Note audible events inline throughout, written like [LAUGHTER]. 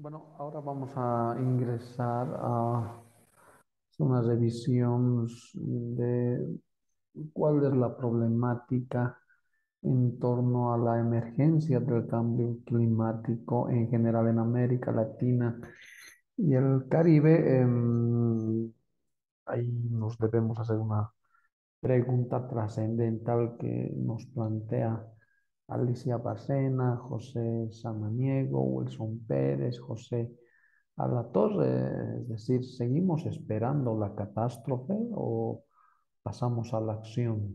Bueno, ahora vamos a ingresar a una revisión de cuál es la problemática en torno a la emergencia del cambio climático en general en América Latina y el Caribe. Em, ahí nos debemos hacer una pregunta trascendental que nos plantea Alicia Bacena, José Samaniego, Wilson Pérez, José Alatorre, es decir, ¿seguimos esperando la catástrofe o pasamos a la acción?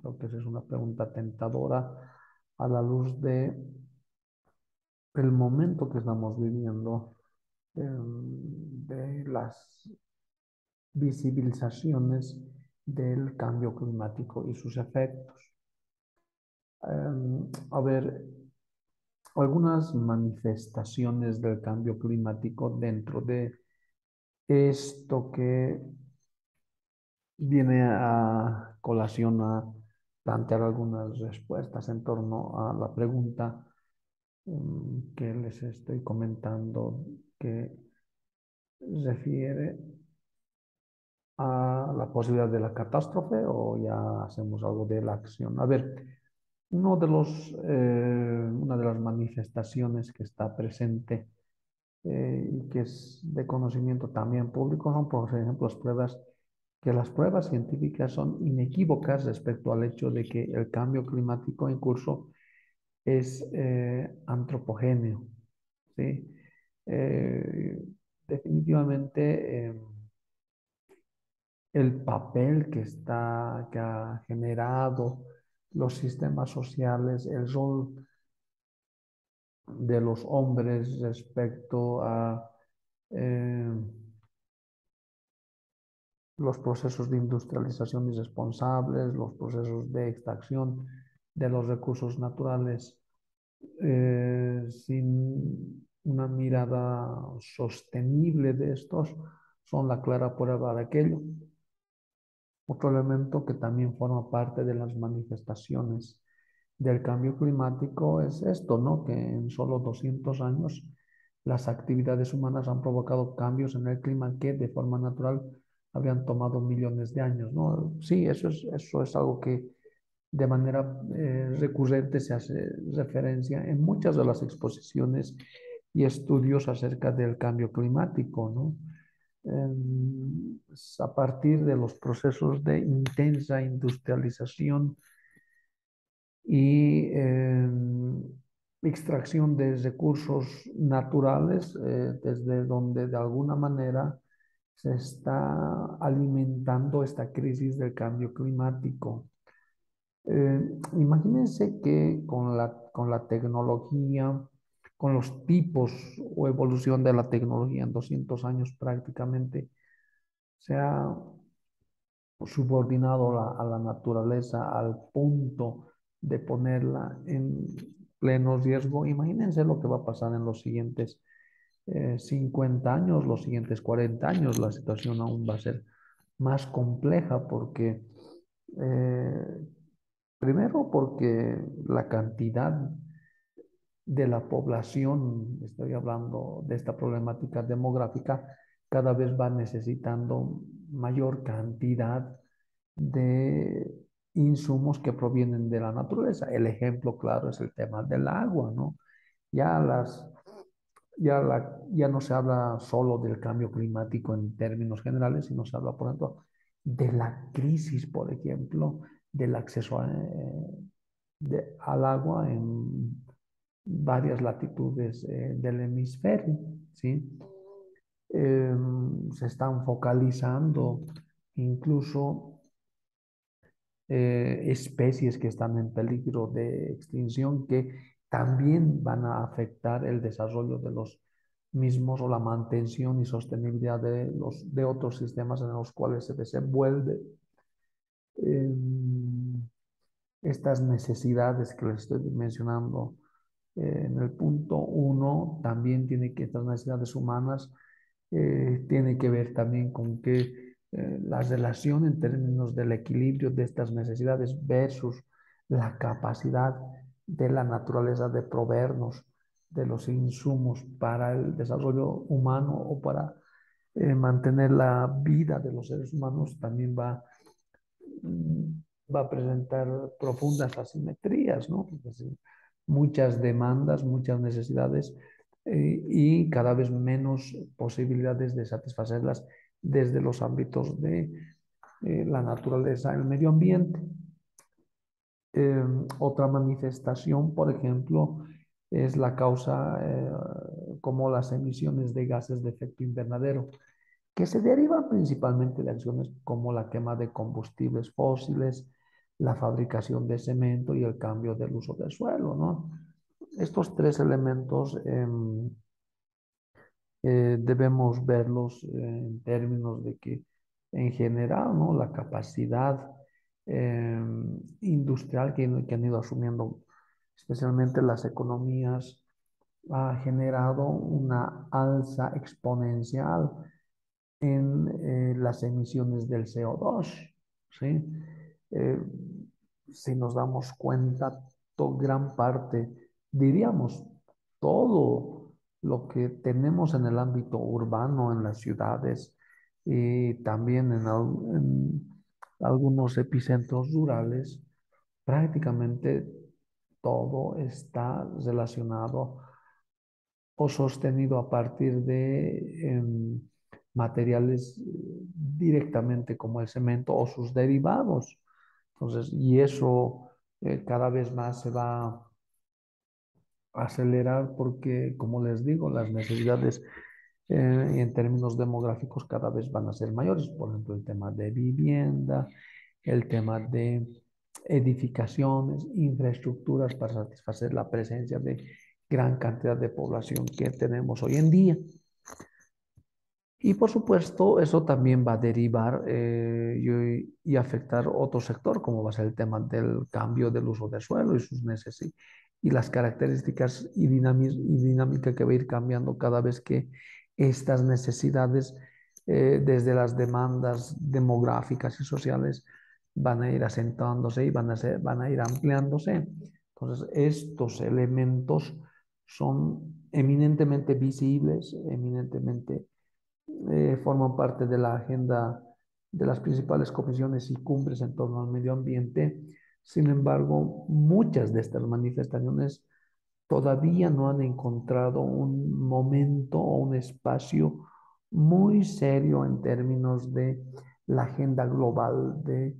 creo que esa es una pregunta tentadora a la luz de el momento que estamos viviendo, em, de las visibilizaciones del cambio climático y sus efectos. Em, a ver, algunas manifestaciones del cambio climático dentro de esto que viene a colación a plantear algunas respuestas en torno a la pregunta em, que les estoy comentando que refiere a la posibilidad de la catástrofe o ya hacemos algo de la acción. A ver, uno de los, eh, una de las manifestaciones que está presente eh, y que es de conocimiento también público son, por ejemplo, las pruebas, que las pruebas científicas son inequívocas respecto al hecho de que el cambio climático en curso es eh, antropogéneo. ¿sí? definitivamente el papel que, está, que ha generado los sistemas sociales, el rol de los hombres respecto a eh, los procesos de industrialización irresponsables, los procesos de extracción de los recursos naturales eh, sin una mirada sostenible de estos, son la clara prueba de aquello. Otro elemento que también forma parte de las manifestaciones del cambio climático es esto, ¿no? Que en solo 200 años las actividades humanas han provocado cambios en el clima que de forma natural habrían tomado millones de años, ¿no? Sí, eso es, eso es algo que de manera eh, recurrente se hace referencia en muchas de las exposiciones y estudios acerca del cambio climático, ¿no? A partir de los procesos de intensa industrialización y em, extracción de recursos naturales, eh, desde donde de alguna manera se está alimentando esta crisis del cambio climático. Eh, imagínense que con la, con la tecnología, con los tipos o evolución de la tecnología en 200 años prácticamente se ha subordinado a la naturaleza al punto de ponerla en pleno riesgo. Imagínense lo que va a pasar en los siguientes 50 eh, años, los siguientes 40 años. La situación aún va a ser más compleja porque, eh, primero porque la cantidad de la población, estoy hablando de esta problemática demográfica, cada vez va necesitando mayor cantidad de insumos que provienen de la naturaleza. El ejemplo claro es el tema del agua, ¿no? Ya, las, ya, la, ya no se habla solo del cambio climático en términos generales, sino se habla, por ejemplo, de la crisis, por ejemplo, del acceso eh, al agua en varias latitudes eh, del hemisferio, ¿sí? Em, se están focalizando incluso eh, especies que están en peligro de extinción que también van a afectar el desarrollo de los mismos o la mantención y sostenibilidad de, los, de otros sistemas en los cuales se desenvuelve em, estas necesidades que les estoy mencionando en el punto uno también tiene que estas necesidades humanas eh, tiene que ver también con que eh, la relación en términos del equilibrio de estas necesidades versus la capacidad de la naturaleza de proveernos de los insumos para el desarrollo humano o para eh, mantener la vida de los seres humanos también va, mm, va a presentar profundas asimetrías, ¿no? Muchas demandas, muchas necesidades eh, y cada vez menos posibilidades de satisfacerlas desde los ámbitos de eh, la naturaleza, el medio ambiente. otra manifestación, por ejemplo, es la causa eh, como las emisiones de gases de efecto invernadero, que se derivan principalmente de acciones como la quema de combustibles fósiles, la fabricación de cemento y el cambio del uso del suelo. ¿no? Estos tres elementos em, eh, debemos verlos en términos de que en general ¿no? la capacidad em, industrial que, han ido asumiendo especialmente las economías, ha generado una alza exponencial en eh, las emisiones del CO2. ¿sí? Eh, si nos damos cuenta, gran parte, diríamos, todo lo que tenemos en el ámbito urbano, en las ciudades y también en, algunos epicentros rurales, prácticamente todo está relacionado o sostenido a partir de em, materiales eh, directamente como el cemento o sus derivados. Entonces, y eso eh, cada vez más se va a acelerar porque, como les digo, las necesidades eh, en términos demográficos cada vez van a ser mayores. Por ejemplo, el tema de vivienda, el tema de edificaciones, infraestructuras para satisfacer la presencia de gran cantidad de población que tenemos hoy en día. Y por supuesto, eso también va a derivar eh, y, afectar otro sector, como va a ser el tema del cambio del uso del suelo y sus necesidades y las características y, y dinámica que va a ir cambiando cada vez que estas necesidades, eh, desde las demandas demográficas y sociales, van a ir asentándose y van a, ser, van a ir ampliándose. Entonces, estos elementos son eminentemente visibles, eminentemente eh, forman parte de la agenda de las principales comisiones y cumbres en torno al medio ambiente. Sin embargo, muchas de estas manifestaciones todavía no han encontrado un momento o un espacio muy serio en términos de la agenda global de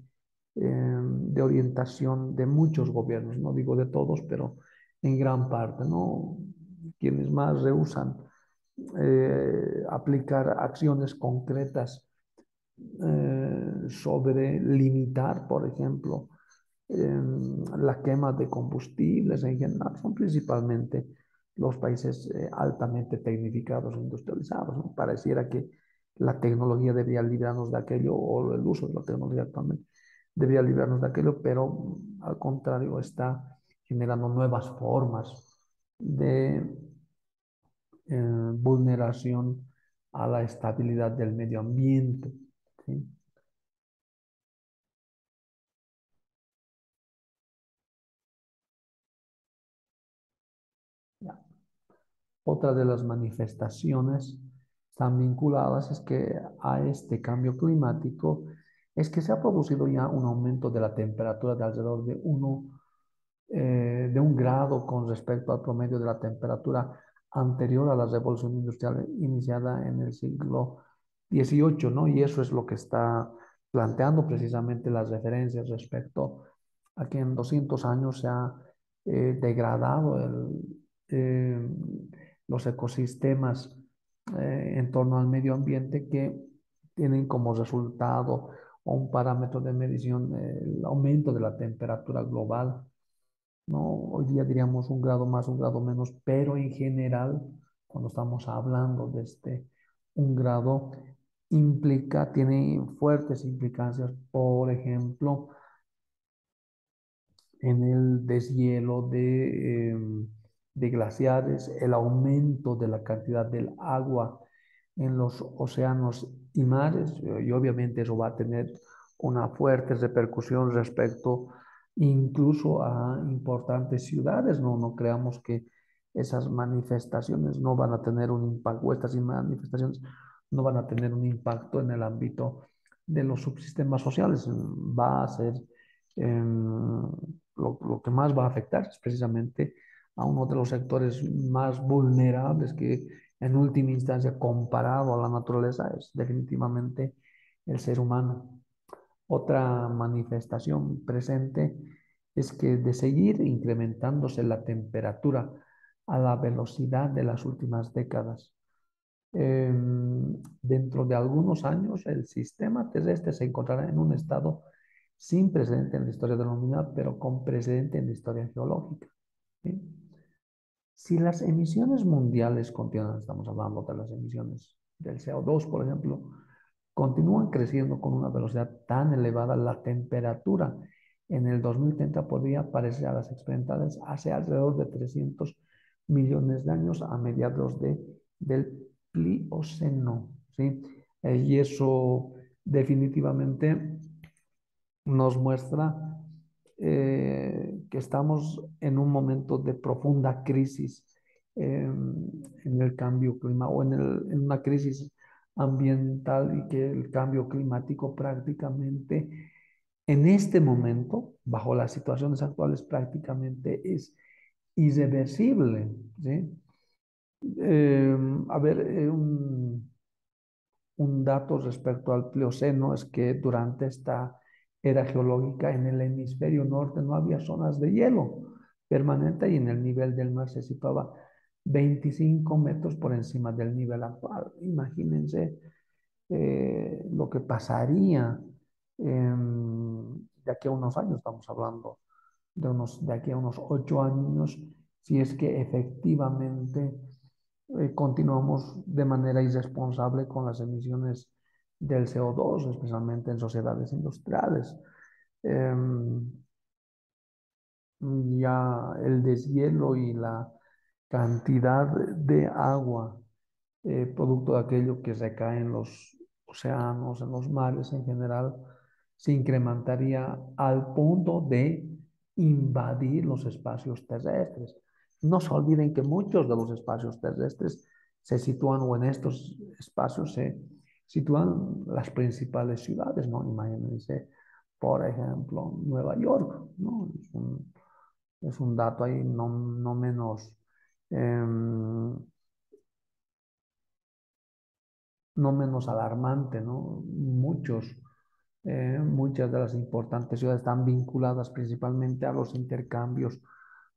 Em, de orientación de muchos gobiernos, no digo de todos, pero en gran parte, ¿no? Quienes más rehusan eh, aplicar acciones concretas eh, sobre limitar, por ejemplo, em, la quema de combustibles en general, son principalmente los países eh, altamente tecnificados e industrializados. Pareciera que la tecnología debería librarnos de aquello o el uso de la tecnología actualmente debía librarnos de aquello, pero al contrario está generando nuevas formas de eh, vulneración a la estabilidad del medio ambiente. Otra de las manifestaciones están vinculadas es que a este cambio climático es que se ha producido ya un aumento de la temperatura de alrededor de, uno, eh, de un grado con respecto al promedio de la temperatura anterior a la revolución industrial iniciada en el siglo XVIII, ¿no? Y eso es lo que está planteando precisamente las referencias respecto a que en 200 años se ha eh, degradado eh, los ecosistemas en torno al medio ambiente que tienen como resultado un parámetro de medición, el aumento de la temperatura global. ¿No? Hoy día diríamos un grado más, un grado menos, pero en general, cuando estamos hablando de este un grado, implica, tiene fuertes implicancias, por ejemplo, en el deshielo de, em, de glaciares, el aumento de la cantidad del agua en los océanos y mares, y obviamente eso va a tener una fuerte repercusión respecto incluso a importantes ciudades, no, no creamos que esas manifestaciones no van a tener un impacto, estas manifestaciones no van a tener un impacto en el ámbito de los subsistemas sociales. Va a ser em, lo, lo, que más va a afectar es precisamente a uno de los sectores más vulnerables que en última instancia comparado a la naturaleza es definitivamente el ser humano. Otra manifestación presente es que de seguir incrementándose la temperatura a la velocidad de las últimas décadas, em, dentro de algunos años el sistema terrestre se encontrará en un estado sin precedente en la historia de la humanidad, pero con precedente en la historia geológica. Si las emisiones mundiales continúan, estamos hablando de las emisiones del CO2, por ejemplo, continúan creciendo con una velocidad tan elevada, la temperatura en el 2030 podría parecer a las experimentales hace alrededor de 300 millones de años a mediados de, del Plioceno. ¿sí? Eh, y eso definitivamente nos muestra eh, que estamos en un momento de profunda crisis em, en el cambio climático o en, en, una crisis ambiental y que el cambio climático prácticamente en este momento, bajo las situaciones actuales, prácticamente es irreversible. ¿sí? Em, a ver, eh, un, un dato respecto al Plioceno es que durante esta era geológica en el hemisferio norte no había zonas de hielo permanente y en el nivel del mar se situaba 25 metros por encima del nivel actual. Imagínense eh, lo que pasaría de aquí a unos años, estamos hablando de, unos, de aquí a unos 8 años, si es que efectivamente eh, continuamos de manera irresponsable con las emisiones del CO2, especialmente en sociedades industriales. Em, ya el deshielo y la cantidad de agua eh, producto de aquello que recae en los océanos, en los mares en general, se incrementaría al punto de invadir los espacios terrestres. No se olviden que muchos de los espacios terrestres se sitúan o en estos espacios se sitúan las principales ciudades, ¿no? Imagínense, por ejemplo, Nueva York, ¿no? Es un, es un dato ahí no, no menos, no menos alarmante, ¿no? Muchos, eh, muchas de las importantes ciudades están vinculadas principalmente a los intercambios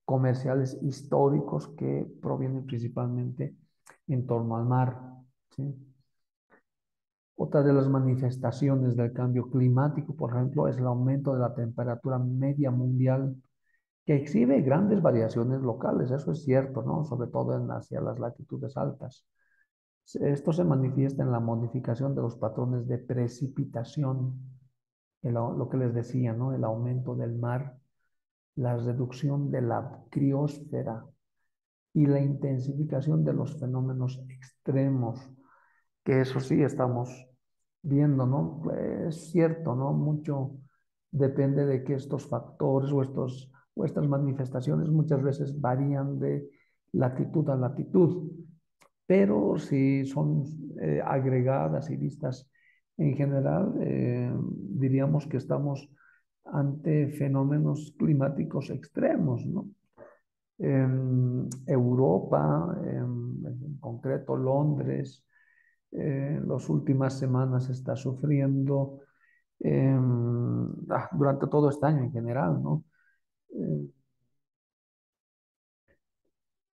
comerciales históricos que provienen principalmente en torno al mar. Otra de las manifestaciones del cambio climático, por ejemplo, es el aumento de la temperatura media mundial, que exhibe grandes variaciones locales, eso es cierto, ¿no? Sobre todo en, hacia las latitudes altas. Esto se manifiesta en la modificación de los patrones de precipitación, lo que les decía, ¿no? El aumento del mar, la reducción de la criosfera y la intensificación de los fenómenos extremos, que eso sí estamos viendo, ¿no? Es cierto, ¿no? Mucho depende de que estos factores o, estos, estas manifestaciones muchas veces varían de latitud a latitud, pero si son eh, agregadas y vistas en general, eh, diríamos que estamos ante fenómenos climáticos extremos, ¿no? Europa, en concreto Londres, en las últimas semanas está sufriendo em, ah, durante todo este año en general, ¿no?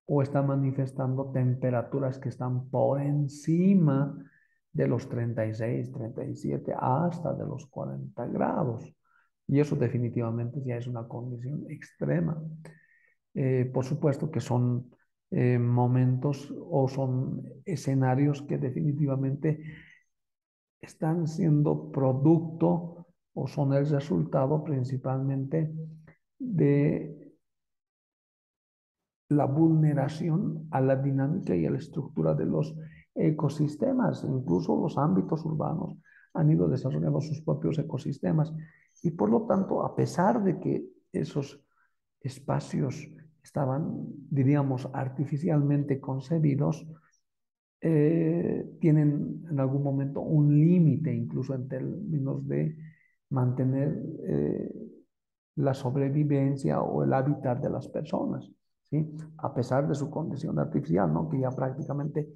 O está manifestando temperaturas que están por encima de los 36, 37, hasta de los 40 grados. Y eso definitivamente ya es una condición extrema. Eh, por supuesto que son eh, momentos o son escenarios que definitivamente están siendo producto o son el resultado principalmente de la vulneración a la dinámica y a la estructura de los ecosistemas, incluso los ámbitos urbanos han ido desarrollando sus propios ecosistemas. Y por lo tanto, a pesar de que esos espacios estaban, diríamos, artificialmente concebidos, eh, tienen en algún momento un límite, incluso en términos de mantener eh, la sobrevivencia o el hábitat de las personas, ¿sí? A pesar de su condición artificial, ¿no? Que ya prácticamente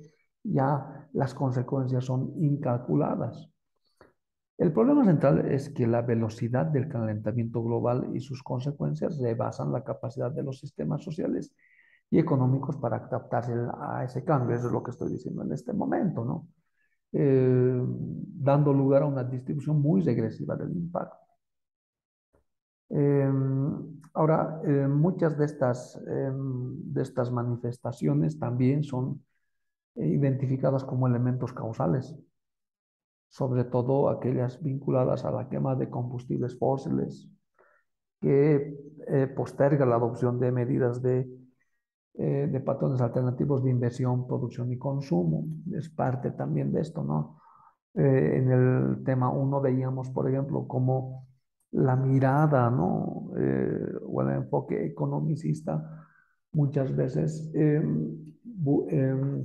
ya las consecuencias son incalculadas. El problema central es que la velocidad del calentamiento global y sus consecuencias rebasan la capacidad de los sistemas sociales y económicos para adaptarse a ese cambio. Eso es lo que estoy diciendo en este momento, ¿no? Eh, dando lugar a una distribución muy regresiva del impacto. Eh, ahora, eh, muchas de estas, de estas manifestaciones también son identificadas como elementos causales, sobre todo aquellas vinculadas a la quema de combustibles fósiles, que posterga la adopción de medidas de eh, de patrones alternativos de inversión, producción y consumo. Es parte también de esto, ¿no? Eh, en el tema 1 veíamos, por ejemplo, cómo la mirada, ¿no? Eh, o el enfoque economicista muchas veces em, em,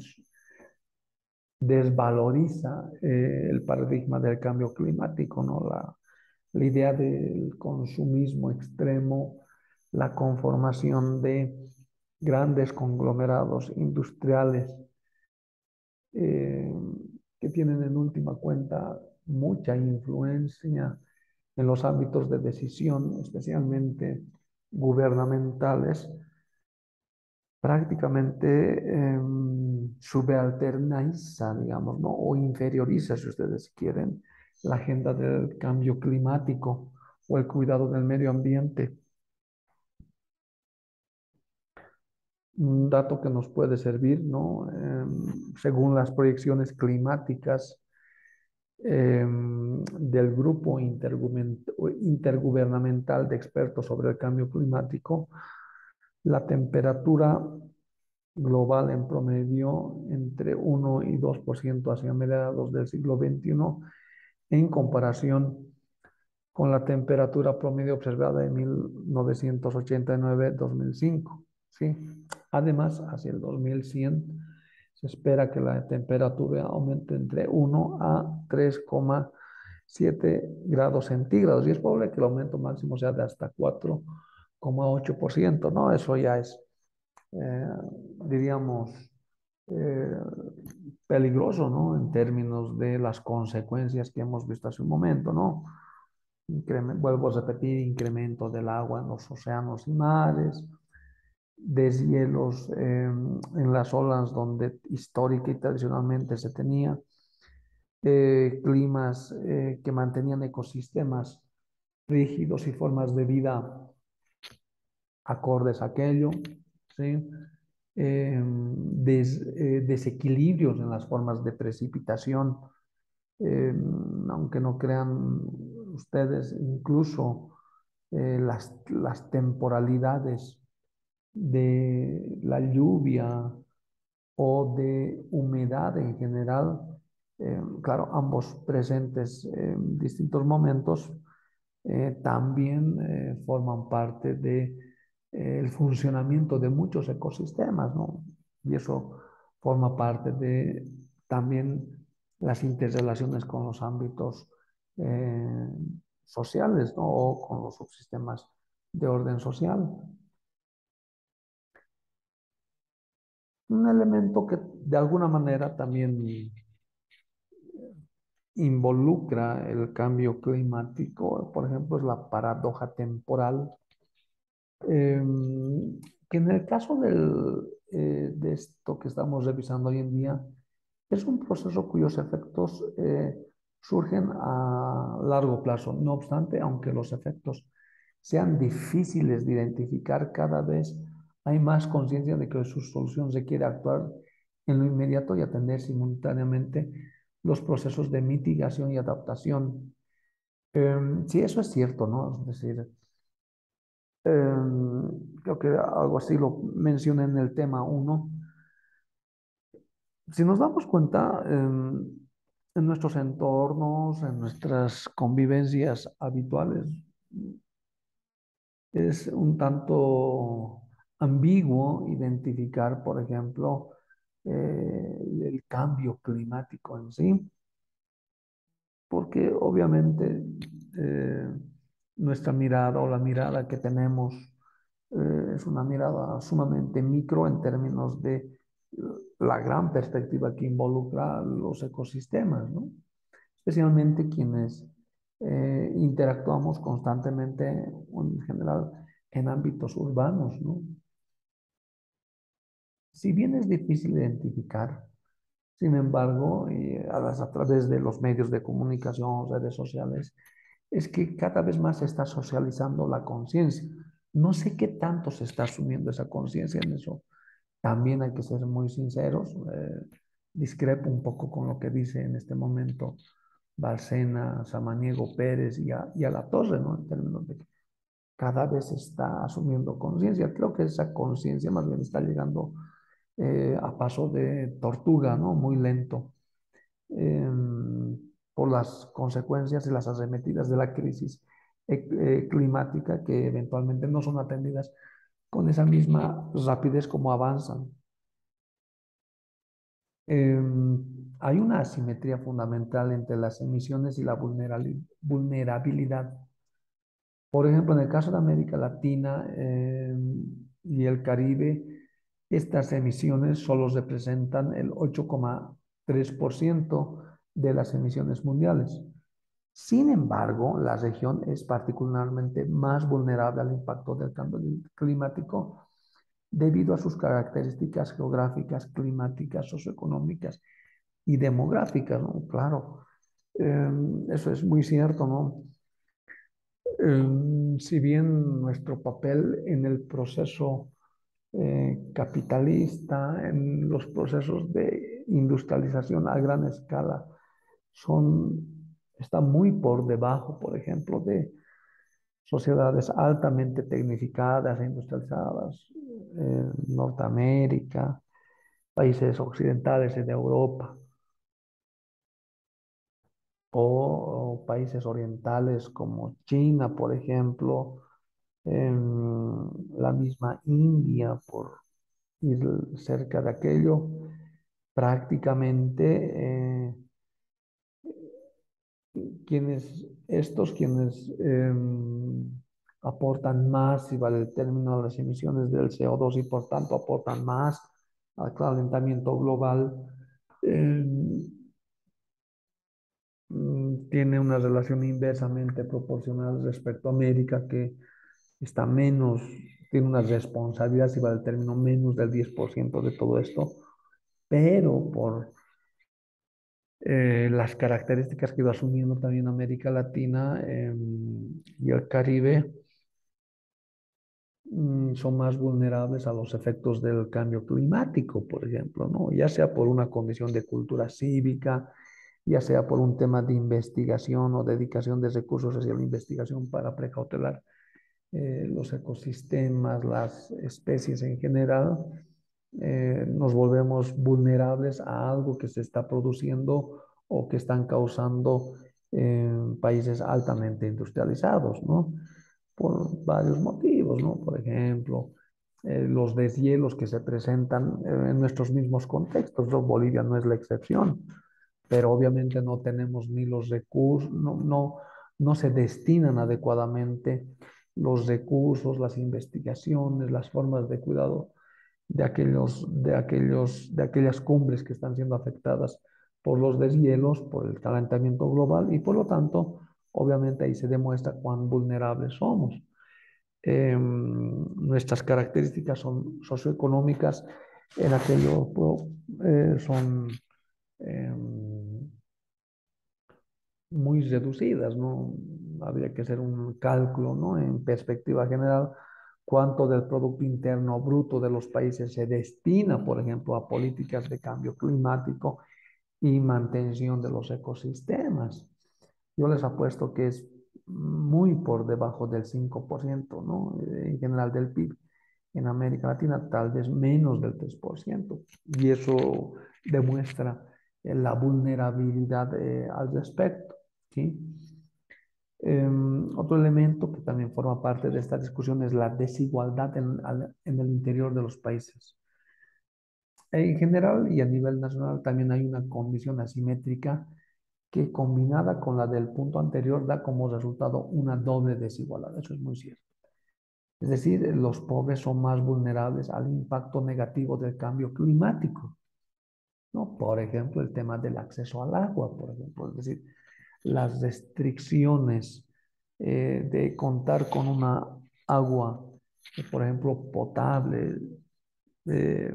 desvaloriza el paradigma del cambio climático, ¿no? La, la idea del consumismo extremo, la conformación de grandes conglomerados industriales eh, que tienen en última cuenta mucha influencia en los ámbitos de decisión, especialmente gubernamentales, prácticamente eh, subalterniza, digamos, ¿no? o inferioriza, si ustedes quieren, la agenda del cambio climático o el cuidado del medio ambiente un dato que nos puede servir, ¿no? Em, según las proyecciones climáticas em, del grupo intergubernamental de expertos sobre el cambio climático, la temperatura global en promedio entre 1 y 2% hacia mediados del siglo XXI en comparación con la temperatura promedio observada en 1989-2005. ¿sí? Además, hacia el 2100 se espera que la temperatura aumente entre 1 a 3,7 grados centígrados y es probable que el aumento máximo sea de hasta 4,8%, ¿no? Eso ya es, eh, diríamos, eh, peligroso, ¿no? En términos de las consecuencias que hemos visto hace un momento, ¿no? vuelvo a repetir, incremento del agua en los océanos y mares, deshielos eh, en las olas donde histórica y tradicionalmente se tenía, eh, climas eh, que mantenían ecosistemas rígidos y formas de vida acordes a aquello, desequilibrios en las formas de precipitación, aunque no crean ustedes, incluso las temporalidades de la lluvia o de humedad en general, eh, claro, ambos presentes en distintos momentos, eh, también eh, forman parte del el funcionamiento de muchos ecosistemas, ¿no? Y eso forma parte de también las interrelaciones con los ámbitos sociales, ¿no? O con los subsistemas de orden social. Un elemento que de alguna manera también involucra el cambio climático, por ejemplo, es la paradoja temporal, em, que en el caso del, eh, de esto que estamos revisando hoy en día, es un proceso cuyos efectos eh, surgen a largo plazo. No obstante, aunque los efectos sean difíciles de identificar cada vez, hay más conciencia de que su solución requiere actuar en lo inmediato y atender simultáneamente los procesos de mitigación y adaptación. Eh, sí, eso es cierto, ¿no? Es decir, em, creo que algo así lo mencioné en el tema 1. Si nos damos cuenta, em, en nuestros entornos, en nuestras convivencias habituales, es un tanto ambiguo identificar, por ejemplo, eh, el cambio climático en sí, porque obviamente eh, nuestra mirada o la mirada que tenemos eh, es una mirada sumamente micro en términos de la gran perspectiva que involucra los ecosistemas, ¿no? especialmente quienes interactuamos constantemente en general en ámbitos urbanos. ¿no? Si bien es difícil identificar, sin embargo, a través de los medios de comunicación, redes sociales, es que cada vez más se está socializando la conciencia. No sé qué tanto se está asumiendo esa conciencia en eso. También hay que ser muy sinceros. Eh, discrepo un poco con lo que dice en este momento Balsena, Samaniego Pérez y a, y a la Torre, ¿no? En términos de que cada vez está asumiendo conciencia. Creo que esa conciencia más bien está llegando eh, a paso de tortuga, ¿no? Muy lento. Em, por las consecuencias y las arremetidas de la crisis eh, eh, climática que eventualmente no son atendidas con esa misma rapidez como avanzan. Em, hay una asimetría fundamental entre las emisiones y la vulnerabilidad. Por ejemplo, en el caso de América Latina em, y el Caribe, estas emisiones solo representan el 8,3% de las emisiones mundiales. Sin embargo, la región es particularmente más vulnerable al impacto del cambio climático debido a sus características geográficas, climáticas, socioeconómicas y demográficas, ¿no? Claro, em, eso es muy cierto, ¿no? Em, si bien nuestro papel en el proceso eh, capitalista, en los procesos de industrialización a gran escala, son, está muy por debajo, por ejemplo, de sociedades altamente tecnificadas e industrializadas, en Norteamérica, países occidentales de Europa, o, países orientales como China, por ejemplo, la misma India, por ir cerca de aquello, prácticamente eh, quienes, estos quienes em, aportan más, si vale el término, a las emisiones del CO2 y por tanto aportan más al calentamiento global, em, mm, tiene una relación inversamente proporcional respecto a América, que está menos, tiene una responsabilidad, si vale el término, menos del 10% de todo esto, pero por eh, las características que iba asumiendo también América Latina em, y el Caribe mm, son más vulnerables a los efectos del cambio climático, por ejemplo, ¿no? ya sea por una condición de cultura cívica, ya sea por un tema de investigación o dedicación de recursos hacia la investigación para precautelar eh, los ecosistemas, las especies en general, eh, nos volvemos vulnerables a algo que se está produciendo o que están causando en países altamente industrializados, ¿no? Por varios motivos, ¿no? Por ejemplo, eh, los deshielos que se presentan eh, en nuestros mismos contextos. Bolivia no es la excepción, pero obviamente no tenemos ni los recursos, no, no, no se destinan adecuadamente los recursos, las investigaciones, las formas de cuidado de, aquellos, de, aquellos, de aquellas cumbres que están siendo afectadas por los deshielos, por el calentamiento global y por lo tanto, obviamente ahí se demuestra cuán vulnerables somos. Em, nuestras características son socioeconómicas en aquello eh, son em, muy reducidas, ¿no? Habría que hacer un cálculo, ¿no? En perspectiva general, cuánto del Producto Interno Bruto de los países se destina, por ejemplo, a políticas de cambio climático y mantención de los ecosistemas. Yo les apuesto que es muy por debajo del 5%, ¿no? En general del PIB. En América Latina tal vez menos del 3%. Y eso demuestra la vulnerabilidad eh, al respecto, ¿sí? Em, Otro elemento que también forma parte de esta discusión es la desigualdad en, en el interior de los países. En general y a nivel nacional también hay una condición asimétrica que combinada con la del punto anterior da como resultado una doble desigualdad. Eso es muy cierto. Es decir, los pobres son más vulnerables al impacto negativo del cambio climático. ¿no? Por ejemplo, el tema del acceso al agua, por ejemplo. Es decir, las restricciones eh, de contar con una agua, por ejemplo, potable, eh,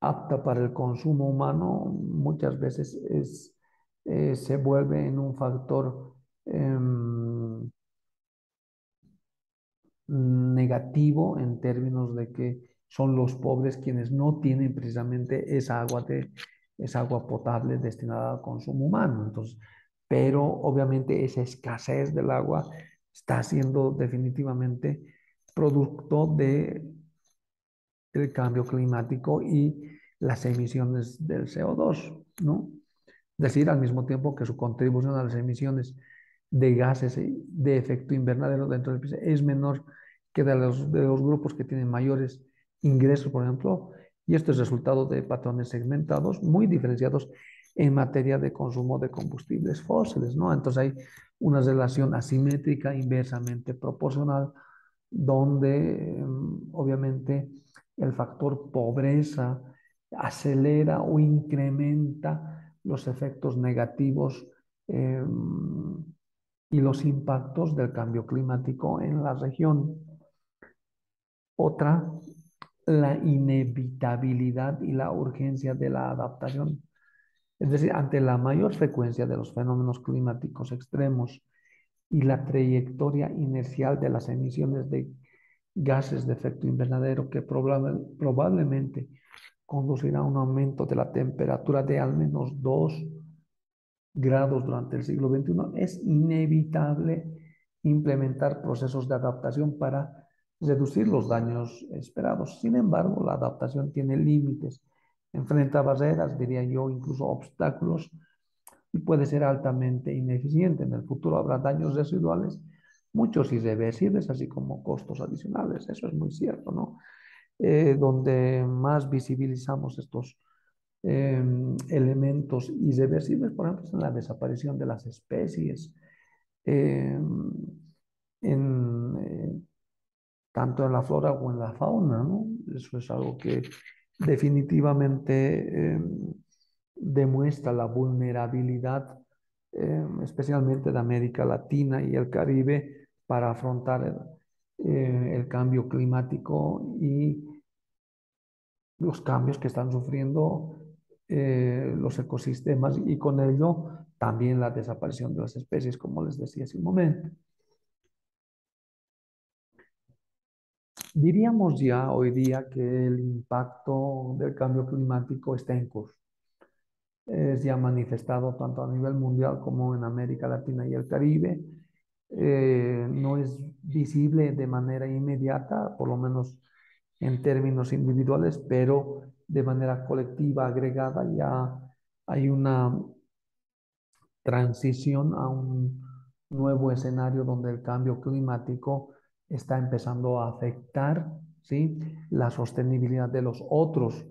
apta para el consumo humano, muchas veces es, eh, se vuelve en un factor em, negativo en términos de que son los pobres quienes no tienen precisamente esa agua, de, esa agua potable destinada al consumo humano. Entonces, pero obviamente esa escasez del agua está siendo definitivamente producto de el cambio climático y las emisiones del CO2, ¿no? Es decir, al mismo tiempo que su contribución a las emisiones de gases de efecto invernadero dentro del país es menor que de los, de los grupos que tienen mayores ingresos, por ejemplo, y esto es resultado de patrones segmentados muy diferenciados en materia de consumo de combustibles fósiles, ¿no? Entonces hay una relación asimétrica inversamente proporcional donde em, obviamente el factor pobreza acelera o incrementa los efectos negativos em, y los impactos del cambio climático en la región. Otra, la inevitabilidad y la urgencia de la adaptación. Es decir, ante la mayor frecuencia de los fenómenos climáticos extremos y la trayectoria inercial de las emisiones de gases de efecto invernadero que probablemente conducirá a un aumento de la temperatura de al menos 2 grados durante el siglo XXI, es inevitable implementar procesos de adaptación para reducir los daños esperados. Sin embargo, la adaptación tiene límites, enfrenta barreras, diría yo, incluso obstáculos, y puede ser altamente ineficiente. En el futuro habrá daños residuales, muchos irreversibles, así como costos adicionales. Eso es muy cierto, ¿no? Eh, donde más visibilizamos estos em, elementos irreversibles, por ejemplo, en la desaparición de las especies, em, en, eh, tanto en la flora como en la fauna, ¿no? Eso es algo que definitivamente em, demuestra la vulnerabilidad, especialmente de América Latina y el Caribe, para afrontar el, eh, el cambio climático y los cambios que están sufriendo eh, los ecosistemas y con ello también la desaparición de las especies, como les decía hace un momento. Diríamos ya hoy día que el impacto del cambio climático está en curso. Es ya manifestado tanto a nivel mundial como en América Latina y el Caribe eh, no es visible de manera inmediata, por lo menos en términos individuales, pero de manera colectiva, agregada, ya hay una transición a un nuevo escenario donde el cambio climático está empezando a afectar ¿sí? la sostenibilidad de los otros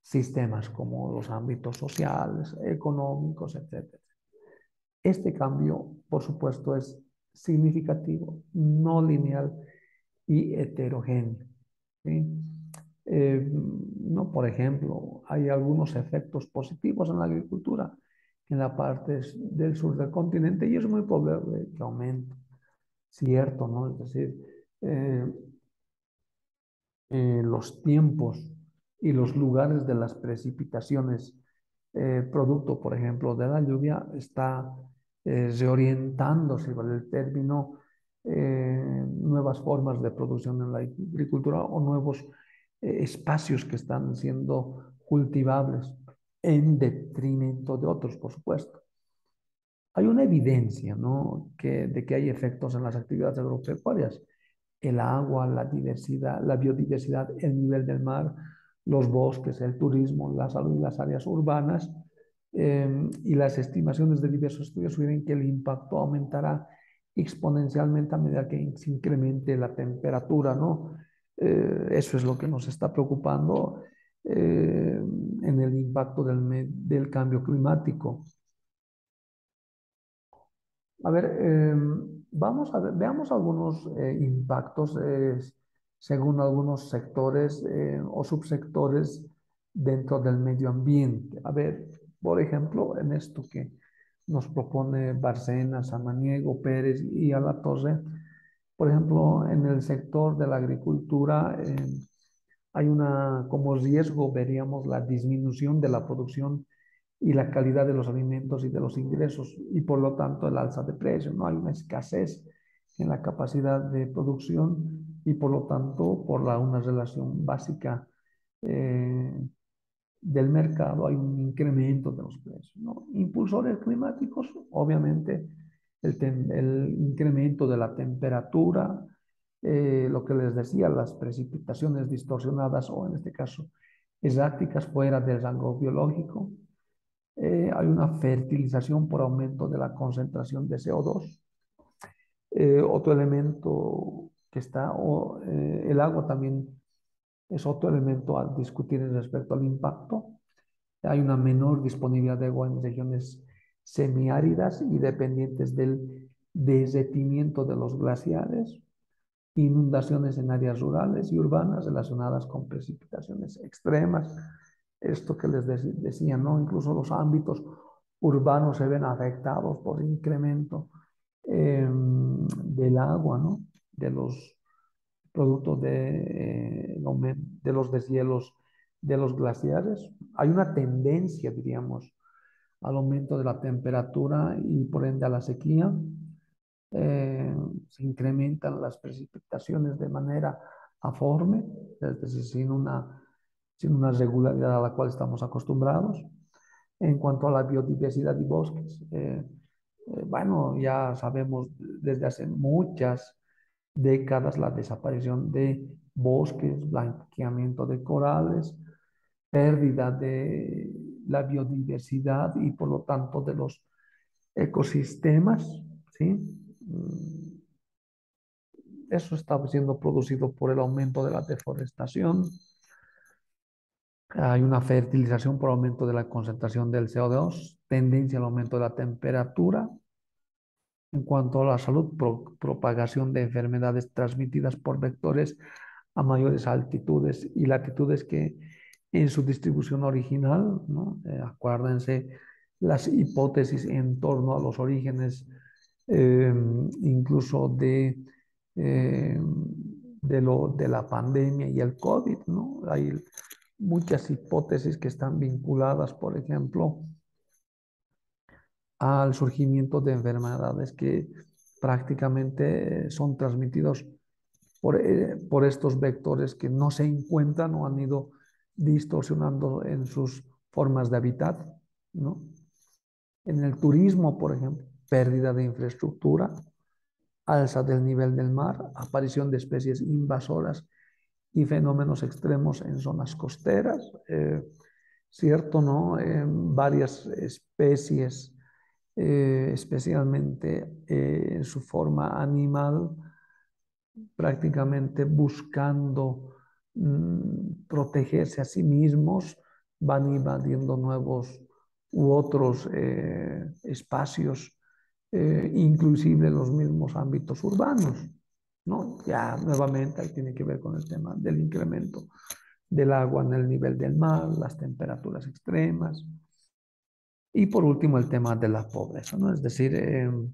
sistemas, como los ámbitos sociales, económicos, etc. Este cambio, por supuesto, es significativo, no lineal y heterogéneo. Eh, no, por ejemplo, hay algunos efectos positivos en la agricultura en la parte del sur del continente y es muy probable que aumente. Cierto, ¿no? Es decir, eh, eh, los tiempos y los lugares de las precipitaciones, producto, por ejemplo, de la lluvia, está eh, reorientándose, vale el término, eh, nuevas formas de producción en la agricultura o nuevos eh, espacios que están siendo cultivables en detrimento de otros, por supuesto. Hay una evidencia ¿no? que, de que hay efectos en las actividades agropecuarias. El agua, la diversidad, la biodiversidad, el nivel del mar, los bosques, el turismo, la salud y las áreas urbanas Em, y las estimaciones de diversos estudios sugieren que el impacto aumentará exponencialmente a medida que se incremente la temperatura, ¿no? Eh, eso es lo que nos está preocupando eh, en el impacto del, del, cambio climático. A ver, em, vamos a ver, veamos algunos eh, impactos según algunos sectores o subsectores dentro del medio ambiente. A ver, por ejemplo, en esto que nos propone Barcena, Samaniego, Pérez y Alatorre, por ejemplo, en el sector de la agricultura eh, hay una, como riesgo, veríamos la disminución de la producción y la calidad de los alimentos y de los ingresos y por lo tanto el alza de precios. ¿no? Hay una escasez en la capacidad de producción y por lo tanto por la, una relación básica eh, del mercado hay un incremento de los precios. ¿no? Impulsores climáticos, obviamente el, incremento de la temperatura, eh, lo que les decía, las precipitaciones distorsionadas o en este caso erráticas fuera del rango biológico. Eh, hay una fertilización por aumento de la concentración de CO2. Eh, otro elemento que está, o, el agua también es otro elemento a discutir respecto al impacto. Hay una menor disponibilidad de agua en regiones semiáridas y dependientes del derretimiento de los glaciares, inundaciones en áreas rurales y urbanas relacionadas con precipitaciones extremas. Esto que les decía, ¿no? Incluso los ámbitos urbanos se ven afectados por incremento em, del agua, ¿no? De los productos de, eh, de los deshielos de los glaciares. Hay una tendencia, diríamos, al aumento de la temperatura y por ende a la sequía. Eh, se incrementan las precipitaciones de manera aforme, es decir, sin una, sin una regularidad a la cual estamos acostumbrados. En cuanto a la biodiversidad y bosques, eh, eh, bueno, ya sabemos desde hace muchas décadas la desaparición de bosques, blanqueamiento de corales, pérdida de la biodiversidad y por lo tanto de los ecosistemas, ¿sí? Mm. Eso está siendo producido por el aumento de la deforestación. Hay una fertilización por aumento de la concentración del CO2, tendencia al aumento de la temperatura. En cuanto a la salud, propagación de enfermedades transmitidas por vectores a mayores altitudes y latitudes que en su distribución original. Eh, acuérdense las hipótesis en torno a los orígenes em, incluso de, em, de, lo, de la pandemia y el COVID. ¿no? Hay muchas hipótesis que están vinculadas, por ejemplo, al surgimiento de enfermedades que prácticamente son transmitidos por, eh, por estos vectores que no se encuentran o han ido distorsionando en sus formas de hábitat, ¿no? En el turismo, por ejemplo, pérdida de infraestructura, alza del nivel del mar, aparición de especies invasoras y fenómenos extremos en zonas costeras, eh, ¿cierto? ¿No? varias especies, eh, especialmente eh, en su forma animal, prácticamente buscando Mm, protegerse a sí mismos, van invadiendo nuevos u otros espacios, inclusive los mismos ámbitos urbanos. ¿No? Ya nuevamente tiene que ver con el tema del incremento del agua en el nivel del mar, las temperaturas extremas. Y por último, el tema de la pobreza, ¿no? Es decir, em,